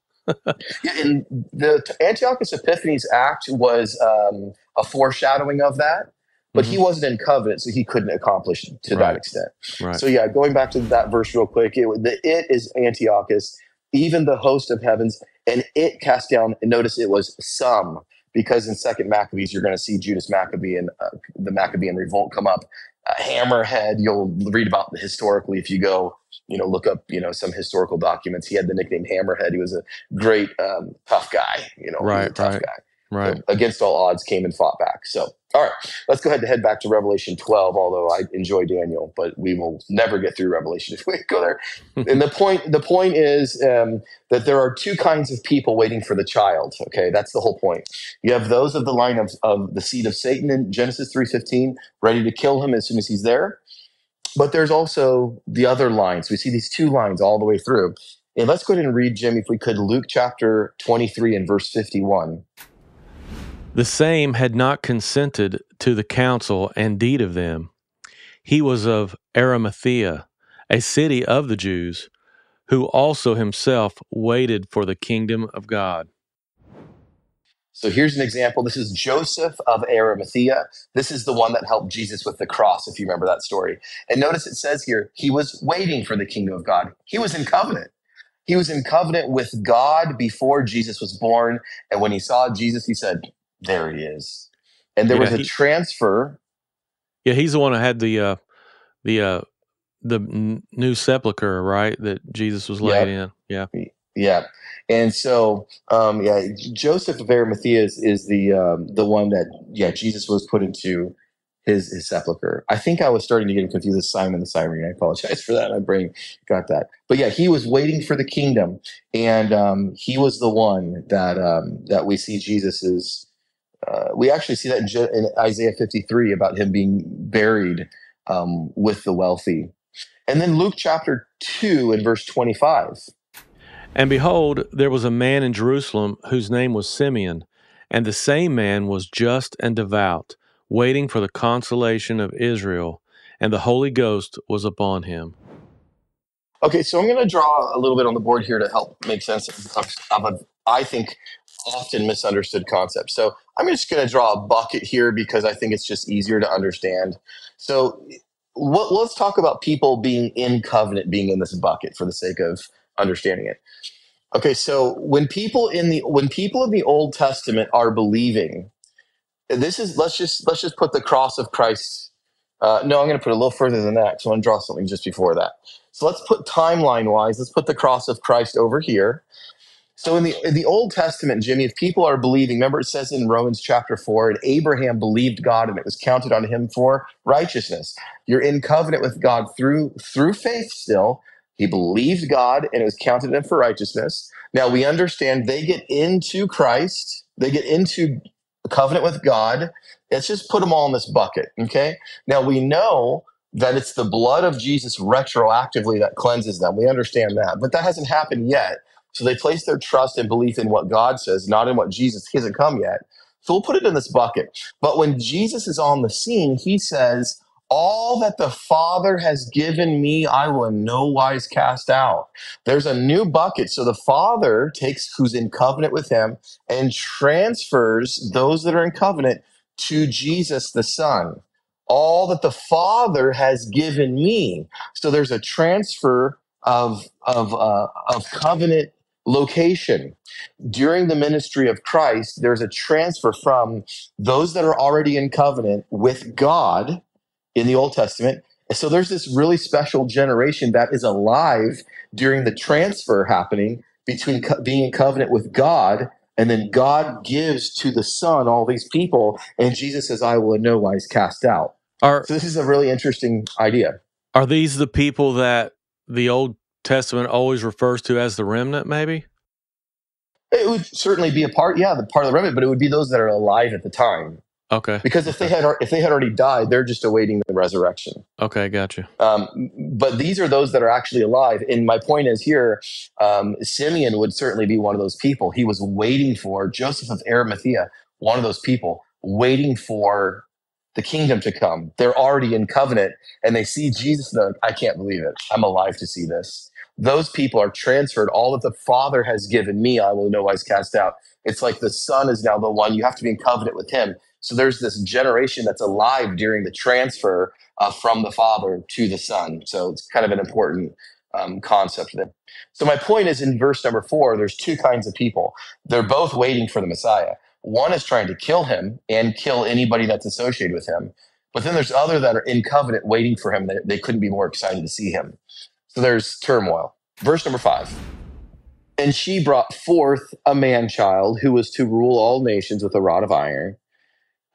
Yeah, and the Antiochus Epiphanes Act was um, a foreshadowing of that, but he wasn't in covenant, so he couldn't accomplish to Mm-hmm. Right. that extent. Right. So yeah, going back to that verse real quick, it, the it is Antiochus, even the host of heavens, and it cast down. And notice it was some, because in Second Maccabees you're going to see Judas Maccabean, uh, the Maccabean revolt come up. Uh, Hammerhead, you'll read about historically if you go, you know, look up, you know, some historical documents. He had the nickname Hammerhead. He was a great um, tough guy, you know, he was a Right, tough right. guy. right. So against all odds, came and fought back. So, all right, let's go ahead and head back to Revelation 12. Although I enjoy Daniel, but we will never get through Revelation if we go there. and the point, the point is um, that there are two kinds of people waiting for the child. Okay, that's the whole point. You have those of the line of, of the seed of Satan in Genesis 3:15, ready to kill him as soon as he's there. But there's also the other lines. We see these two lines all the way through. And let's go ahead and read, Jim, if we could, Luke chapter 23 and verse 51. The same had not consented to the counsel and deed of them. He was of Arimathea, a city of the Jews, who also himself waited for the kingdom of God. So here's an example. This is Joseph of Arimathea. This is the one that helped Jesus with the cross, if you remember that story. And notice it says here, he was waiting for the kingdom of God. He was in covenant. He was in covenant with God before Jesus was born. And when he saw Jesus, he said, There he is. And there Yeah, was a he, transfer. yeah, he's the one who had the uh, the uh, the new sepulcher, right? That Jesus was laid Yep. in. Yeah, Yeah. And so, um, yeah, Joseph of Arimathea is, is the um, the one that, yeah, Jesus was put into his, his sepulcher. I think I was starting to get him confused with Simon the Cyrene. I apologize for that. My brain got that. But yeah, he was waiting for the kingdom, and um, he was the one that um, that we see Jesus is. Uh, we actually see that in, Je- in Isaiah 53 about him being buried um, with the wealthy. And then Luke chapter 2 and verse 25. And behold, there was a man in Jerusalem whose name was Simeon, and the same man was just and devout, waiting for the consolation of Israel, and the Holy Ghost was upon him. Okay, so I'm going to draw a little bit on the board here to help make sense of, of a, I think, often misunderstood concept. So I'm just going to draw a bucket here because I think it's just easier to understand. So what, let's talk about people being in covenant, being in this bucket for the sake of understanding it. Okay, so when people in the when people in the Old Testament are believing, this is let's just let's just put the cross of Christ. Uh, no, I'm going to put a little further than that. So I'm going to draw something just before that. So let's put timeline wise. Let's put the cross of Christ over here. So in the in the Old Testament, Jimmy, if people are believing, remember it says in Romans chapter four, and Abraham believed God, and it was counted on him for righteousness. You're in covenant with God through through faith. Still, he believed God, and it was counted him for righteousness. Now we understand they get into Christ, they get into a covenant with God. Let's just put them all in this bucket, okay? Now we know that it's the blood of Jesus retroactively that cleanses them. We understand that, but that hasn't happened yet. So they place their trust and belief in what God says, not in what Jesus He hasn't come yet. So we'll put it in this bucket. But when Jesus is on the scene, he says, All that the Father has given me, I will in no wise cast out. There's a new bucket. So the Father takes who's in covenant with him and transfers those that are in covenant to Jesus the Son. All that the Father has given me. So there's a transfer of of uh, of covenant location during the ministry of Christ. There's a transfer from those that are already in covenant with God in the Old Testament. So there's this really special generation that is alive during the transfer happening between co- being in covenant with God and then God gives to the Son all these people, and Jesus says, I will in no wise cast out. Are So this is a really interesting idea. are these the people that the Old Testament always refers to as the remnant? Maybe. It would certainly be a part, yeah, the part of the remnant, but it would be those that are alive at the time. Okay. Because if they had if they had already died, they're just awaiting the resurrection. Okay. Gotcha. Um, but these are those that are actually alive. And my point is here, um, Simeon would certainly be one of those people. He was waiting for Joseph of Arimathea, one of those people, waiting for the kingdom to come. They're already in covenant and they see Jesus. And they're like, I can't believe it. I'm alive to see this. Those people are transferred. All that the Father has given me, I will no wise cast out. It's like the Son is now the one. You have to be in covenant with Him. So there's this generation that's alive during the transfer uh, from the Father to the Son. So it's kind of an important um, concept there. So my point is in verse number four, there's two kinds of people. They're both waiting for the Messiah. One is trying to kill him and kill anybody that's associated with him. But then there's other that are in covenant waiting for him. They, they couldn't be more excited to see him. So there's turmoil. Verse number five. And she brought forth a man child who was to rule all nations with a rod of iron.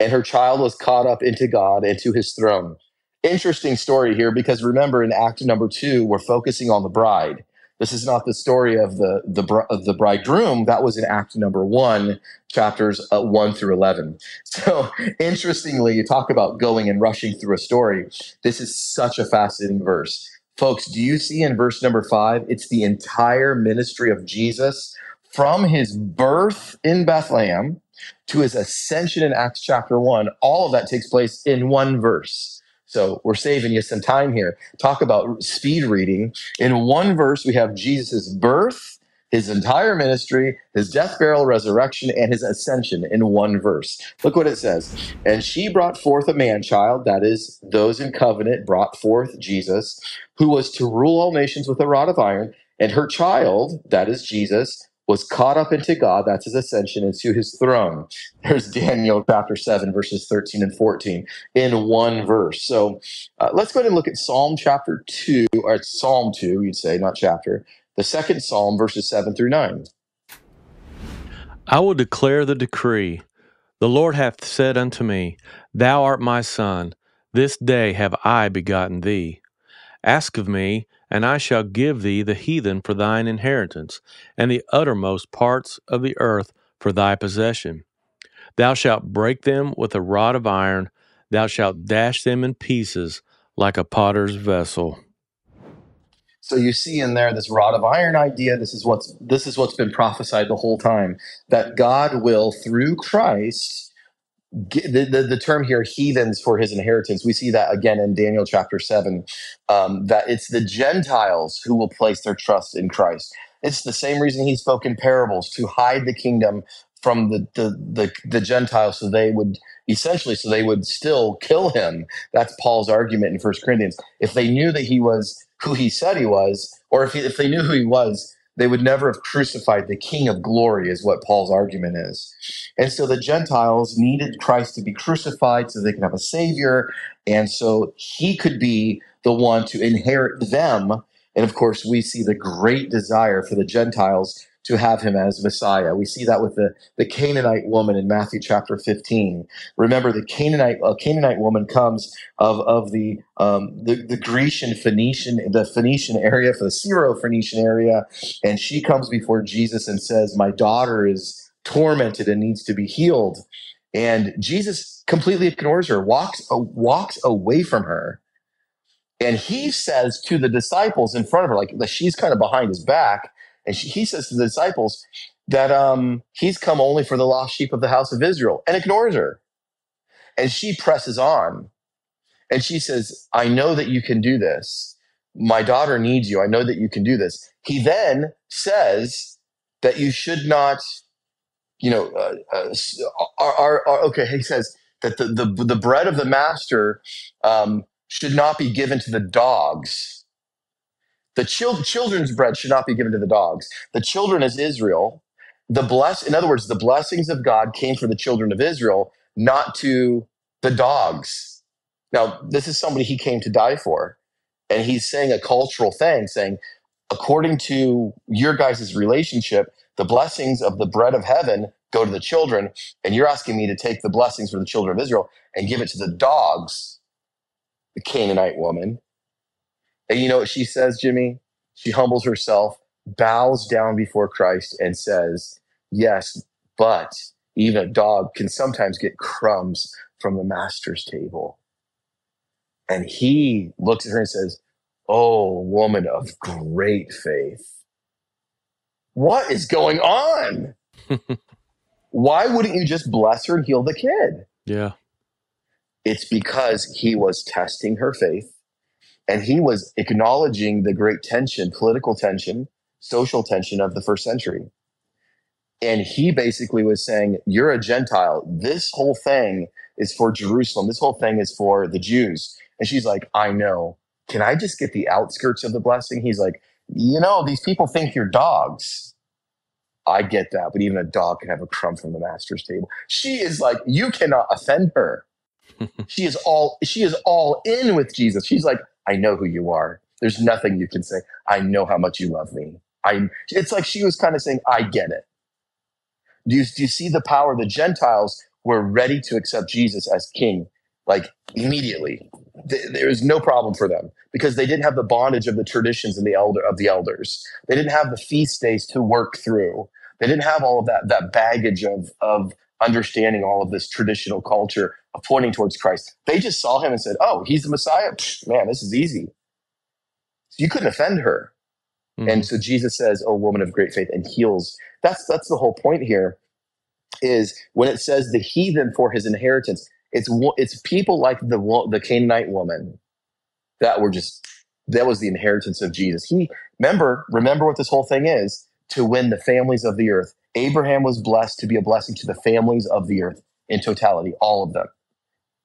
And her child was caught up into God and to his throne. Interesting story here because remember in act number two, we're focusing on the bride. This is not the story of the the of the bridegroom. That was in Act number one, chapters uh, one through eleven. So interestingly, you talk about going and rushing through a story. This is such a fascinating verse, folks. Do you see in verse number five? It's the entire ministry of Jesus from his birth in Bethlehem to his ascension in Acts chapter one. All of that takes place in one verse. So we're saving you some time here. Talk about speed reading. In one verse, we have Jesus' birth, his entire ministry, his death, burial, resurrection, and his ascension in one verse. Look what it says. And she brought forth a man child, that is, those in covenant brought forth Jesus, who was to rule all nations with a rod of iron. And her child, that is Jesus, was caught up into God, that's his ascension, into his throne. There's Daniel chapter 7, verses 13 and 14 in one verse. So uh, let's go ahead and look at Psalm chapter 2, or Psalm 2, you'd say, not chapter. The second Psalm, verses 7 through 9. I will declare the decree. The Lord hath said unto me, Thou art my son. This day have I begotten thee. Ask of me, and I shall give thee the heathen for thine inheritance, and the uttermost parts of the earth for thy possession. Thou shalt break them with a rod of iron, thou shalt dash them in pieces like a potter's vessel. So you see in there this rod of iron idea. This is what's this is what's been prophesied the whole time that God will through Christ the, the, the term here heathens for his inheritance we see that again in daniel chapter 7 um, that it's the gentiles who will place their trust in christ. It's the same reason he spoke in parables to hide the kingdom from the, the the the gentiles so they would essentially so they would still kill him. That's paul's argument in first corinthians. If they knew that he was who he said he was or if, he, if they knew who he was they would never have crucified the king of glory is what paul's argument is and so the Gentiles needed Christ to be crucified so they could have a savior. And so he could be the one to inherit them. And of course, we see the great desire for the Gentiles to have him as Messiah. We see that with the, the Canaanite woman in Matthew chapter 15. Remember, the Canaanite a Canaanite woman comes of, of the, um, the the Grecian Phoenician, the Phoenician area, for the Syro-Phoenician area, and she comes before Jesus and says, "My daughter is." tormented and needs to be healed. And Jesus completely ignores her, walks uh, walks away from her, and he says to the disciples in front of her, like she's kind of behind his back, and she, he says to the disciples that um, he's come only for the lost sheep of the house of Israel, and ignores her. And she presses on, and she says, "I know that you can do this. My daughter needs you. I know that you can do this." He then says that you should not you know, uh, uh, are, are, are, okay. He says that the, the, the bread of the master um, should not be given to the dogs. The chil- children's bread should not be given to the dogs. The children is Israel. The bless, in other words, the blessings of God came for the children of Israel, not to the dogs. Now, this is somebody he came to die for. And he's saying a cultural thing, saying, according to your guys' relationship, the blessings of the bread of heaven go to the children, and you're asking me to take the blessings for the children of Israel and give it to the dogs, the Canaanite woman. And you know what she says, Jimmy? She humbles herself, bows down before Christ, and says, Yes, but even a dog can sometimes get crumbs from the master's table. And he looks at her and says, Oh, woman of great faith what is going on? Why wouldn't you just bless her and heal the kid? Yeah. It's because he was testing her faith and he was acknowledging the great tension, political tension, social tension of the first century. And he basically was saying, You're a Gentile. This whole thing is for Jerusalem. This whole thing is for the Jews. And she's like, I know. Can I just get the outskirts of the blessing? He's like, You know, these people think you're dogs I get that, but even a dog can have a crumb from the master's table. She is like, you cannot offend her. she is all she is all in with Jesus. She's like, I know who you are. There's nothing you can say. I know how much you love me. I it's like she was kind of saying, I get it. Do you, do you see the power? The Gentiles were ready to accept Jesus as king, like immediately. th- there was no problem for them because they didn't have the bondage of the traditions and the elder of the elders. They didn't have the feast days to work through. They didn't have all of that that baggage of of understanding all of this traditional culture pointing towards Christ. They just saw him and said, "Oh, he's the Messiah. Psh, man, this is easy." So you couldn't offend her. Mhm. And so Jesus says, "Oh, woman of great faith," and heals. That's that's the whole point here. Is when it says the heathen for his inheritance. It's it's people like the the Canaanite woman that were just that was the inheritance of Jesus. He remember remember what this whole thing is to win the families of the earth. Abraham was blessed to be a blessing to the families of the earth in totality, all of them.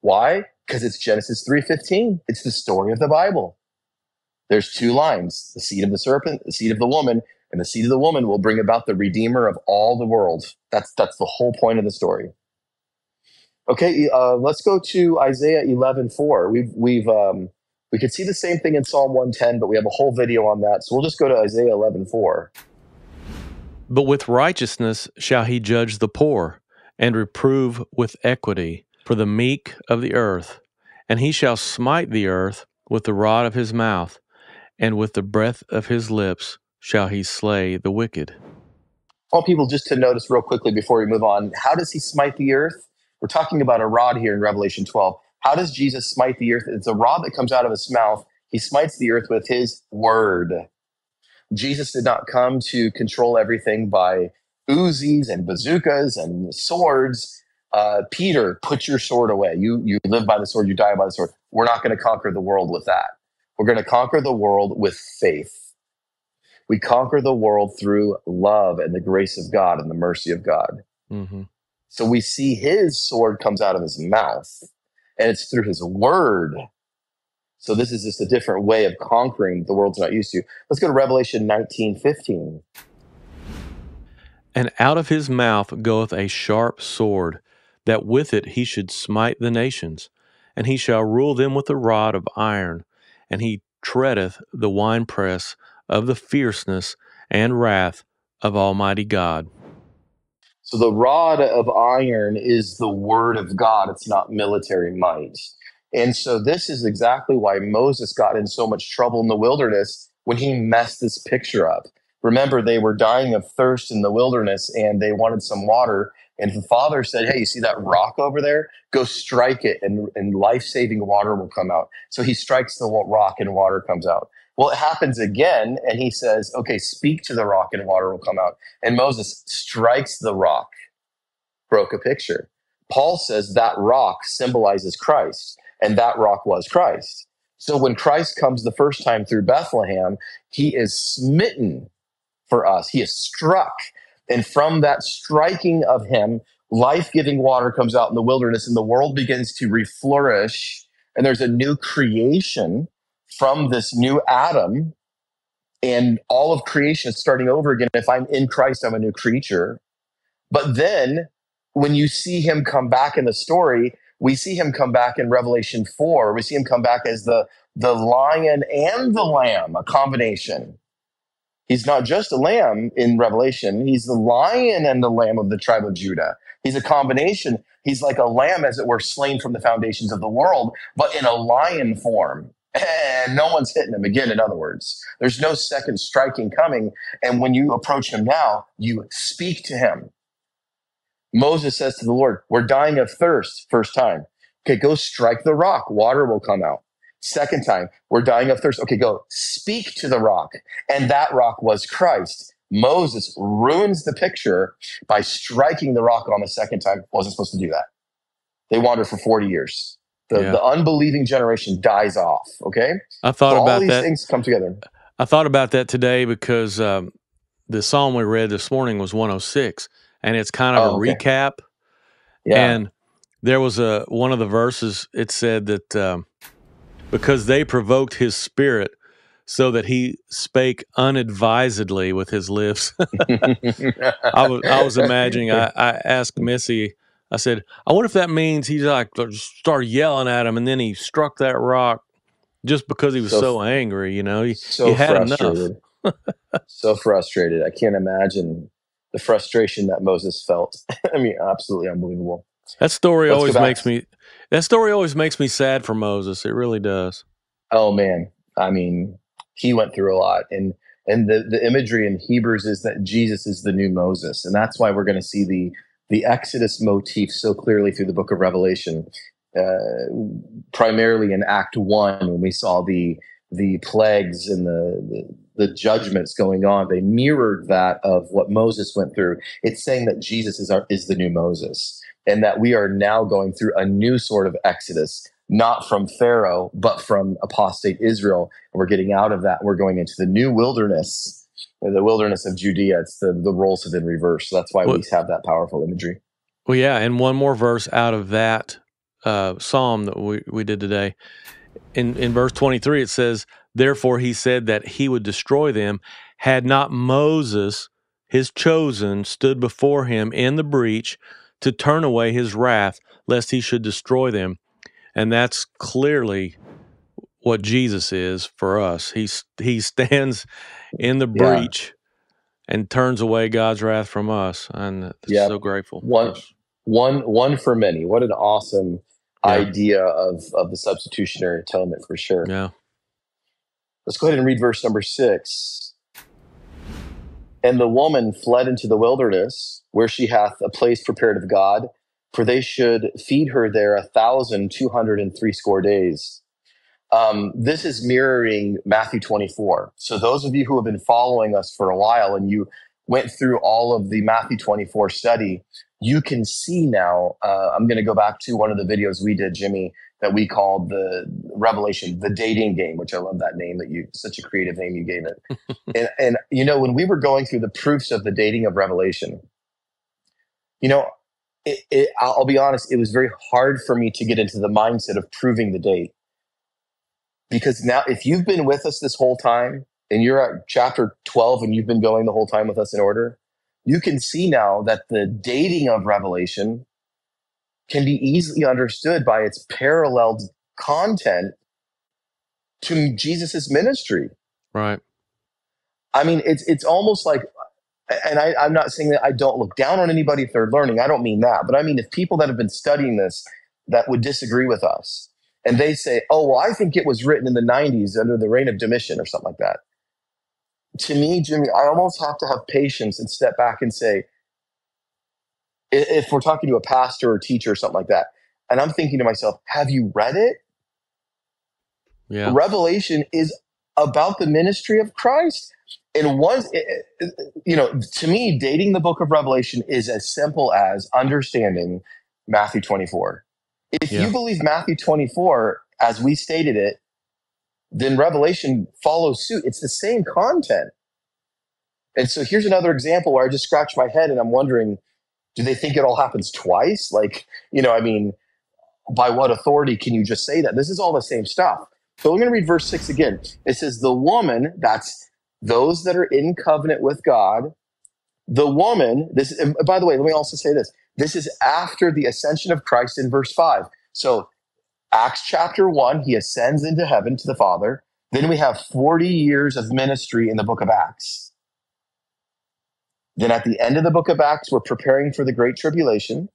Why? Because it's Genesis 3:15. It's the story of the Bible. There's two lines: the seed of the serpent, the seed of the woman, and the seed of the woman will bring about the redeemer of all the world. That's that's the whole point of the story. Okay, uh, let's go to Isaiah 11:4. We've we've um, we could see the same thing in Psalm 110, but we have a whole video on that. So we'll just go to Isaiah 11:4. But with righteousness shall he judge the poor, and reprove with equity for the meek of the earth. And he shall smite the earth with the rod of his mouth, and with the breath of his lips shall he slay the wicked. All people just to notice real quickly before we move on. How does he smite the earth? We're talking about a rod here in Revelation 12. How does Jesus smite the earth? It's a rod that comes out of his mouth. He smites the earth with his word. Jesus did not come to control everything by Uzis and bazookas and swords. Uh, Peter, put your sword away. You you live by the sword, you die by the sword. We're not going to conquer the world with that. We're going to conquer the world with faith. We conquer the world through love and the grace of God and the mercy of God. hmm So we see his sword comes out of his mouth, and it's through his word. So this is just a different way of conquering the world's not used to. Let's go to Revelation 19, 15. And out of his mouth goeth a sharp sword, that with it he should smite the nations. And he shall rule them with a rod of iron, and he treadeth the winepress of the fierceness and wrath of Almighty God. So the rod of iron is the word of God. It's not military might. And so this is exactly why Moses got in so much trouble in the wilderness when he messed this picture up. Remember, they were dying of thirst in the wilderness and they wanted some water. And the father said, Hey, you see that rock over there? Go strike it and, and life saving water will come out. So he strikes the rock and water comes out. Well, it happens again. And he says, Okay, speak to the rock and water will come out. And Moses strikes the rock, broke a picture. Paul says that rock symbolizes Christ, and that rock was Christ. So when Christ comes the first time through Bethlehem, he is smitten for us. He is struck. And from that striking of him, life giving water comes out in the wilderness, and the world begins to reflourish. And there's a new creation from this new Adam. And all of creation is starting over again. If I'm in Christ, I'm a new creature. But then when you see him come back in the story, we see him come back in Revelation 4. We see him come back as the, the lion and the lamb, a combination. He's not just a lamb in Revelation, he's the lion and the lamb of the tribe of Judah. He's a combination. He's like a lamb, as it were, slain from the foundations of the world, but in a lion form. And no one's hitting him again, in other words. There's no second striking coming. And when you approach him now, you speak to him. Moses says to the Lord, We're dying of thirst, first time. Okay, go strike the rock. Water will come out. Second time, we're dying of thirst. Okay, go speak to the rock. And that rock was Christ. Moses ruins the picture by striking the rock on the second time. Wasn't supposed to do that. They wandered for 40 years. The, Yeah. the unbelieving generation dies off. Okay? I So thought all about these that. things come together. I thought about that today because um, the psalm we read this morning was 106, and it's kind of Oh, a okay. recap. Yeah. And there was a one of the verses. It said that um, because they provoked his spirit, so that he spake unadvisedly with his lips. I was I was imagining. I, I asked Missy. I said, I wonder if that means he's like started yelling at him, and then he struck that rock just because he was So- so, angry. You know, he, so he had enough. frustrated. so frustrated. I can't imagine the frustration that Moses felt. I mean, absolutely unbelievable. That story Let's always makes me That story always makes me sad for Moses. It really does. Oh man, I mean, he went through a lot, and and the the imagery in Hebrews is that Jesus is the new Moses, and that's why we're going to see the the Exodus motif so clearly through the Book of Revelation. Uh, primarily in Act One, when we saw the the plagues and the, the, the judgments going on, they mirrored that of what Moses went through. It's saying that Jesus is our is the new Moses, and that we are now going through a new sort of Exodus, not from Pharaoh, but from apostate Israel. And we're getting out of that. We're going into the new wilderness, the wilderness of Judea. It's the, the roles have been reversed. So that's why Well- we have that powerful imagery. Well, yeah, and one more verse out of that uh, psalm that we, we did today. In in verse twenty three, it says, "Therefore he said that he would destroy them, had not Moses, his chosen, stood before him in the breach to turn away his wrath, lest he should destroy them." And that's clearly what Jesus is for us. He he stands in the Yeah. breach and turns away God's wrath from us, and Yep. so grateful. One-. One one for many. What an awesome Yeah. idea of of the substitutionary atonement for sure. Yeah. Let's go ahead and read verse number six. And the woman fled into the wilderness, where she hath a place prepared of God, for they should feed her there a thousand two hundred and threescore days. Um, this is mirroring Matthew 24. So, those of you who have been following us for a while and you went through all of the Matthew 24 study, you can see now. Uh, I'm going to go back to one of the videos we did, Jimmy, that we called the Revelation, the dating game, which I love that name that you, such a creative name you gave it. and, and, you know, when we were going through the proofs of the dating of Revelation, you know, it, it, I'll I'll be honest, it was very hard for me to get into the mindset of proving the date because now if you've been with us this whole time and you're at chapter 12 and you've been going the whole time with us in order you can see now that the dating of revelation can be easily understood by its paralleled content to jesus' ministry Right. i mean it's it's almost like and I, i'm not saying that i don't look down on anybody if they're learning i don't mean that but i mean if people that have been studying this that would disagree with us and they say, "Oh, well, I think it was written in the '90s under the reign of Domitian or something like that." To me, Jimmy, I almost have to have patience and step back and say, if we're talking to a pastor or teacher or something like that, and I'm thinking to myself, "Have you read it? Yeah. Revelation is about the ministry of Christ." And once, you know, to me, dating the book of Revelation is as simple as understanding Matthew 24. If Yeah. you believe Matthew 24 as we stated it, then Revelation follows suit. It's the same content. And so here's another example where I just scratch my head and I'm wondering, do they think it all happens twice? Like, you know, I mean, by what authority can you just say that? This is all the same stuff. So we're going to read verse six again. It says, The woman, that's those that are in covenant with God, the woman, this, by the way, let me also say this. This is after the ascension of Christ in verse five. So Acts chapter one, he ascends into heaven to the Father. Then we have 40 years of ministry in the book of Acts. Then at the end of the book of Acts, we're preparing for the great tribulation.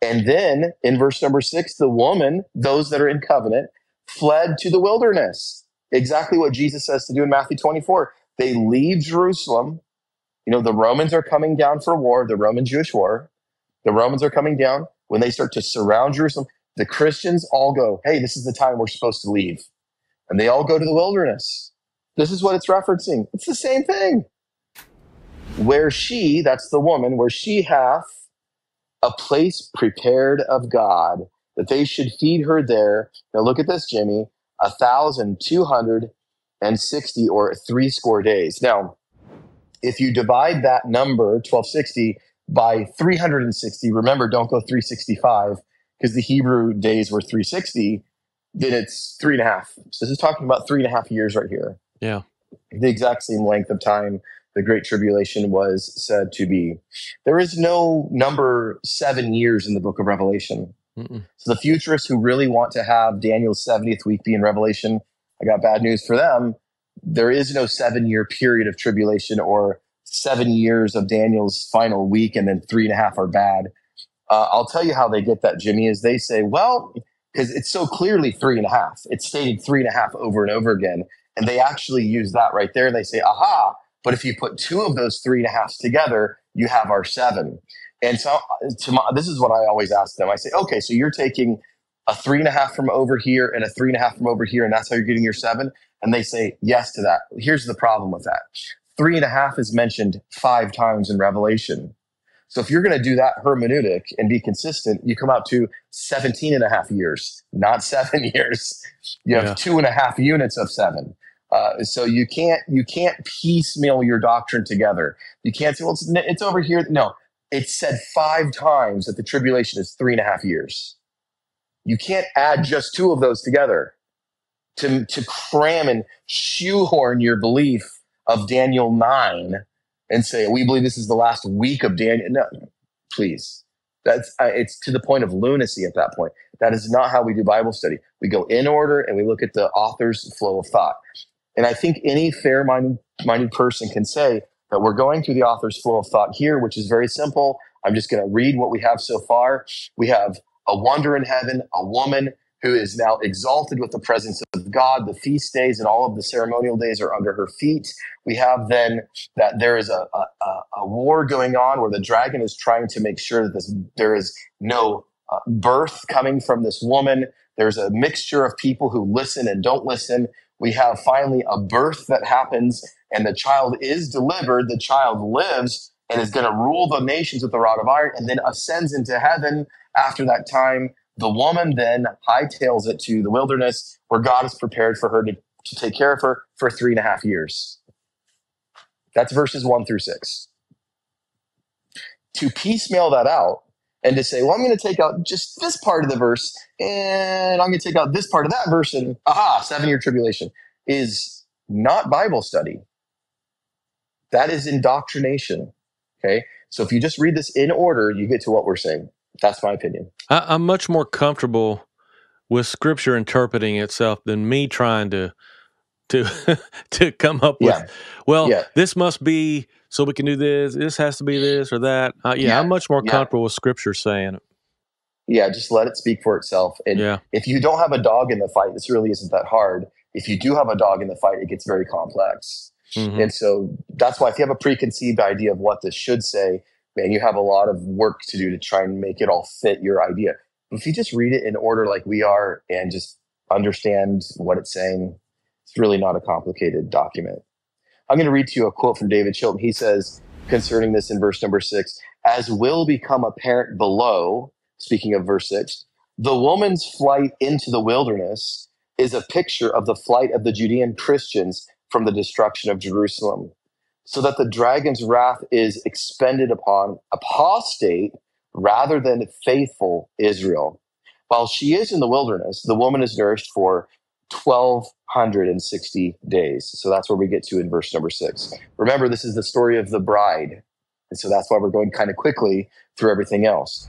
And then in verse number six, the woman, those that are in covenant, fled to the wilderness. Exactly what Jesus says to do in Matthew 24. They leave Jerusalem. You know, the Romans are coming down for war, the Roman Jewish war. The Romans are coming down. When they start to surround Jerusalem, the Christians all go, hey, this is the time we're supposed to leave. And they all go to the wilderness. This is what it's referencing. It's the same thing. Where she, that's the woman, where she hath a place prepared of God, that they should feed her there. Now look at this, Jimmy, a thousand two hundred and sixty or three score days. Now, if you divide that number, 1260, by 360, remember, don't go 365 because the Hebrew days were 360, then it's three and a half. So this is talking about three and a half years right here. Yeah. The exact same length of time the Great Tribulation was said to be. There is no number seven years in the book of Revelation. Mm-mm. So the futurists who really want to have Daniel's 70th week be in Revelation, I got bad news for them. There is no seven year period of tribulation or seven years of Daniel's final week and then three and a half are bad. Uh, I'll tell you how they get that, Jimmy, is they say, well, because it's so clearly three and a half. It's stated three and a half over and over again. And they actually use that right there. And they say, aha, but if you put two of those three and a halves together, you have our seven. And so to my, this is what I always ask them. I say, okay, so you're taking a three and a half from over here and a three and a half from over here, and that's how you're getting your seven? And they say yes to that. Here's the problem with that. Three and a half is mentioned five times in Revelation. So if you're going to do that hermeneutic and be consistent, you come out to 17 and a half years, not seven years. You have yeah. two and a half units of seven. Uh, so you can't you can't piecemeal your doctrine together. You can't say, well, it's, it's over here. No, it's said five times that the tribulation is three and a half years. You can't add just two of those together to, to cram and shoehorn your belief of Daniel 9 and say, we believe this is the last week of Daniel. No, please. That's uh, it's to the point of lunacy at that point. That is not how we do Bible study. We go in order and we look at the author's flow of thought. And I think any fair-minded minded person can say that we're going through the author's flow of thought here, which is very simple. I'm just going to read what we have so far. We have a wonder in heaven, a woman who is now exalted with the presence of God. The feast days and all of the ceremonial days are under her feet. We have then that there is a, a, a war going on where the dragon is trying to make sure that this, there is no uh, birth coming from this woman. There's a mixture of people who listen and don't listen. We have finally a birth that happens, and the child is delivered. The child lives and is going to rule the nations with the rod of iron and then ascends into heaven after that time the woman then hightails it to the wilderness where God is prepared for her to, to take care of her for three and a half years. That's verses one through six. To piecemeal that out and to say, well, I'm going to take out just this part of the verse and I'm going to take out this part of that verse and aha, seven year tribulation is not Bible study. That is indoctrination. Okay. So if you just read this in order, you get to what we're saying. That's my opinion. I, am much more comfortable with Scripture interpreting itself than me trying to to to come up with. Yeah. Well, yeah. this must be so we can do this. This has to be this or that. Uh, yeah, yeah, I'm much more comfortable with Scripture saying it. Yeah, just let it speak for itself. And yeah. if you don't have a dog in the fight, this really isn't that hard. If you do have a dog in the fight, it gets very complex. Mm-hmm. And so that's why if you have a preconceived idea of what this should say, man, you have a lot of work to do to try and make it all fit your idea. If you just read it in order like we are and just understand what it's saying, it's really not a complicated document. I'm going to read to you a quote from David Chilton. He says concerning this in verse number six, as will become apparent below, speaking of verse six, the woman's flight into the wilderness is a picture of the flight of the Judean Christians from the destruction of Jerusalem so that the dragon's wrath is expended upon apostate rather than faithful Israel. While she is in the wilderness, the woman is nourished for 1260 days. So that's where we get to in verse number six. Remember, this is the story of the bride. And so that's why we're going kind of quickly through everything else.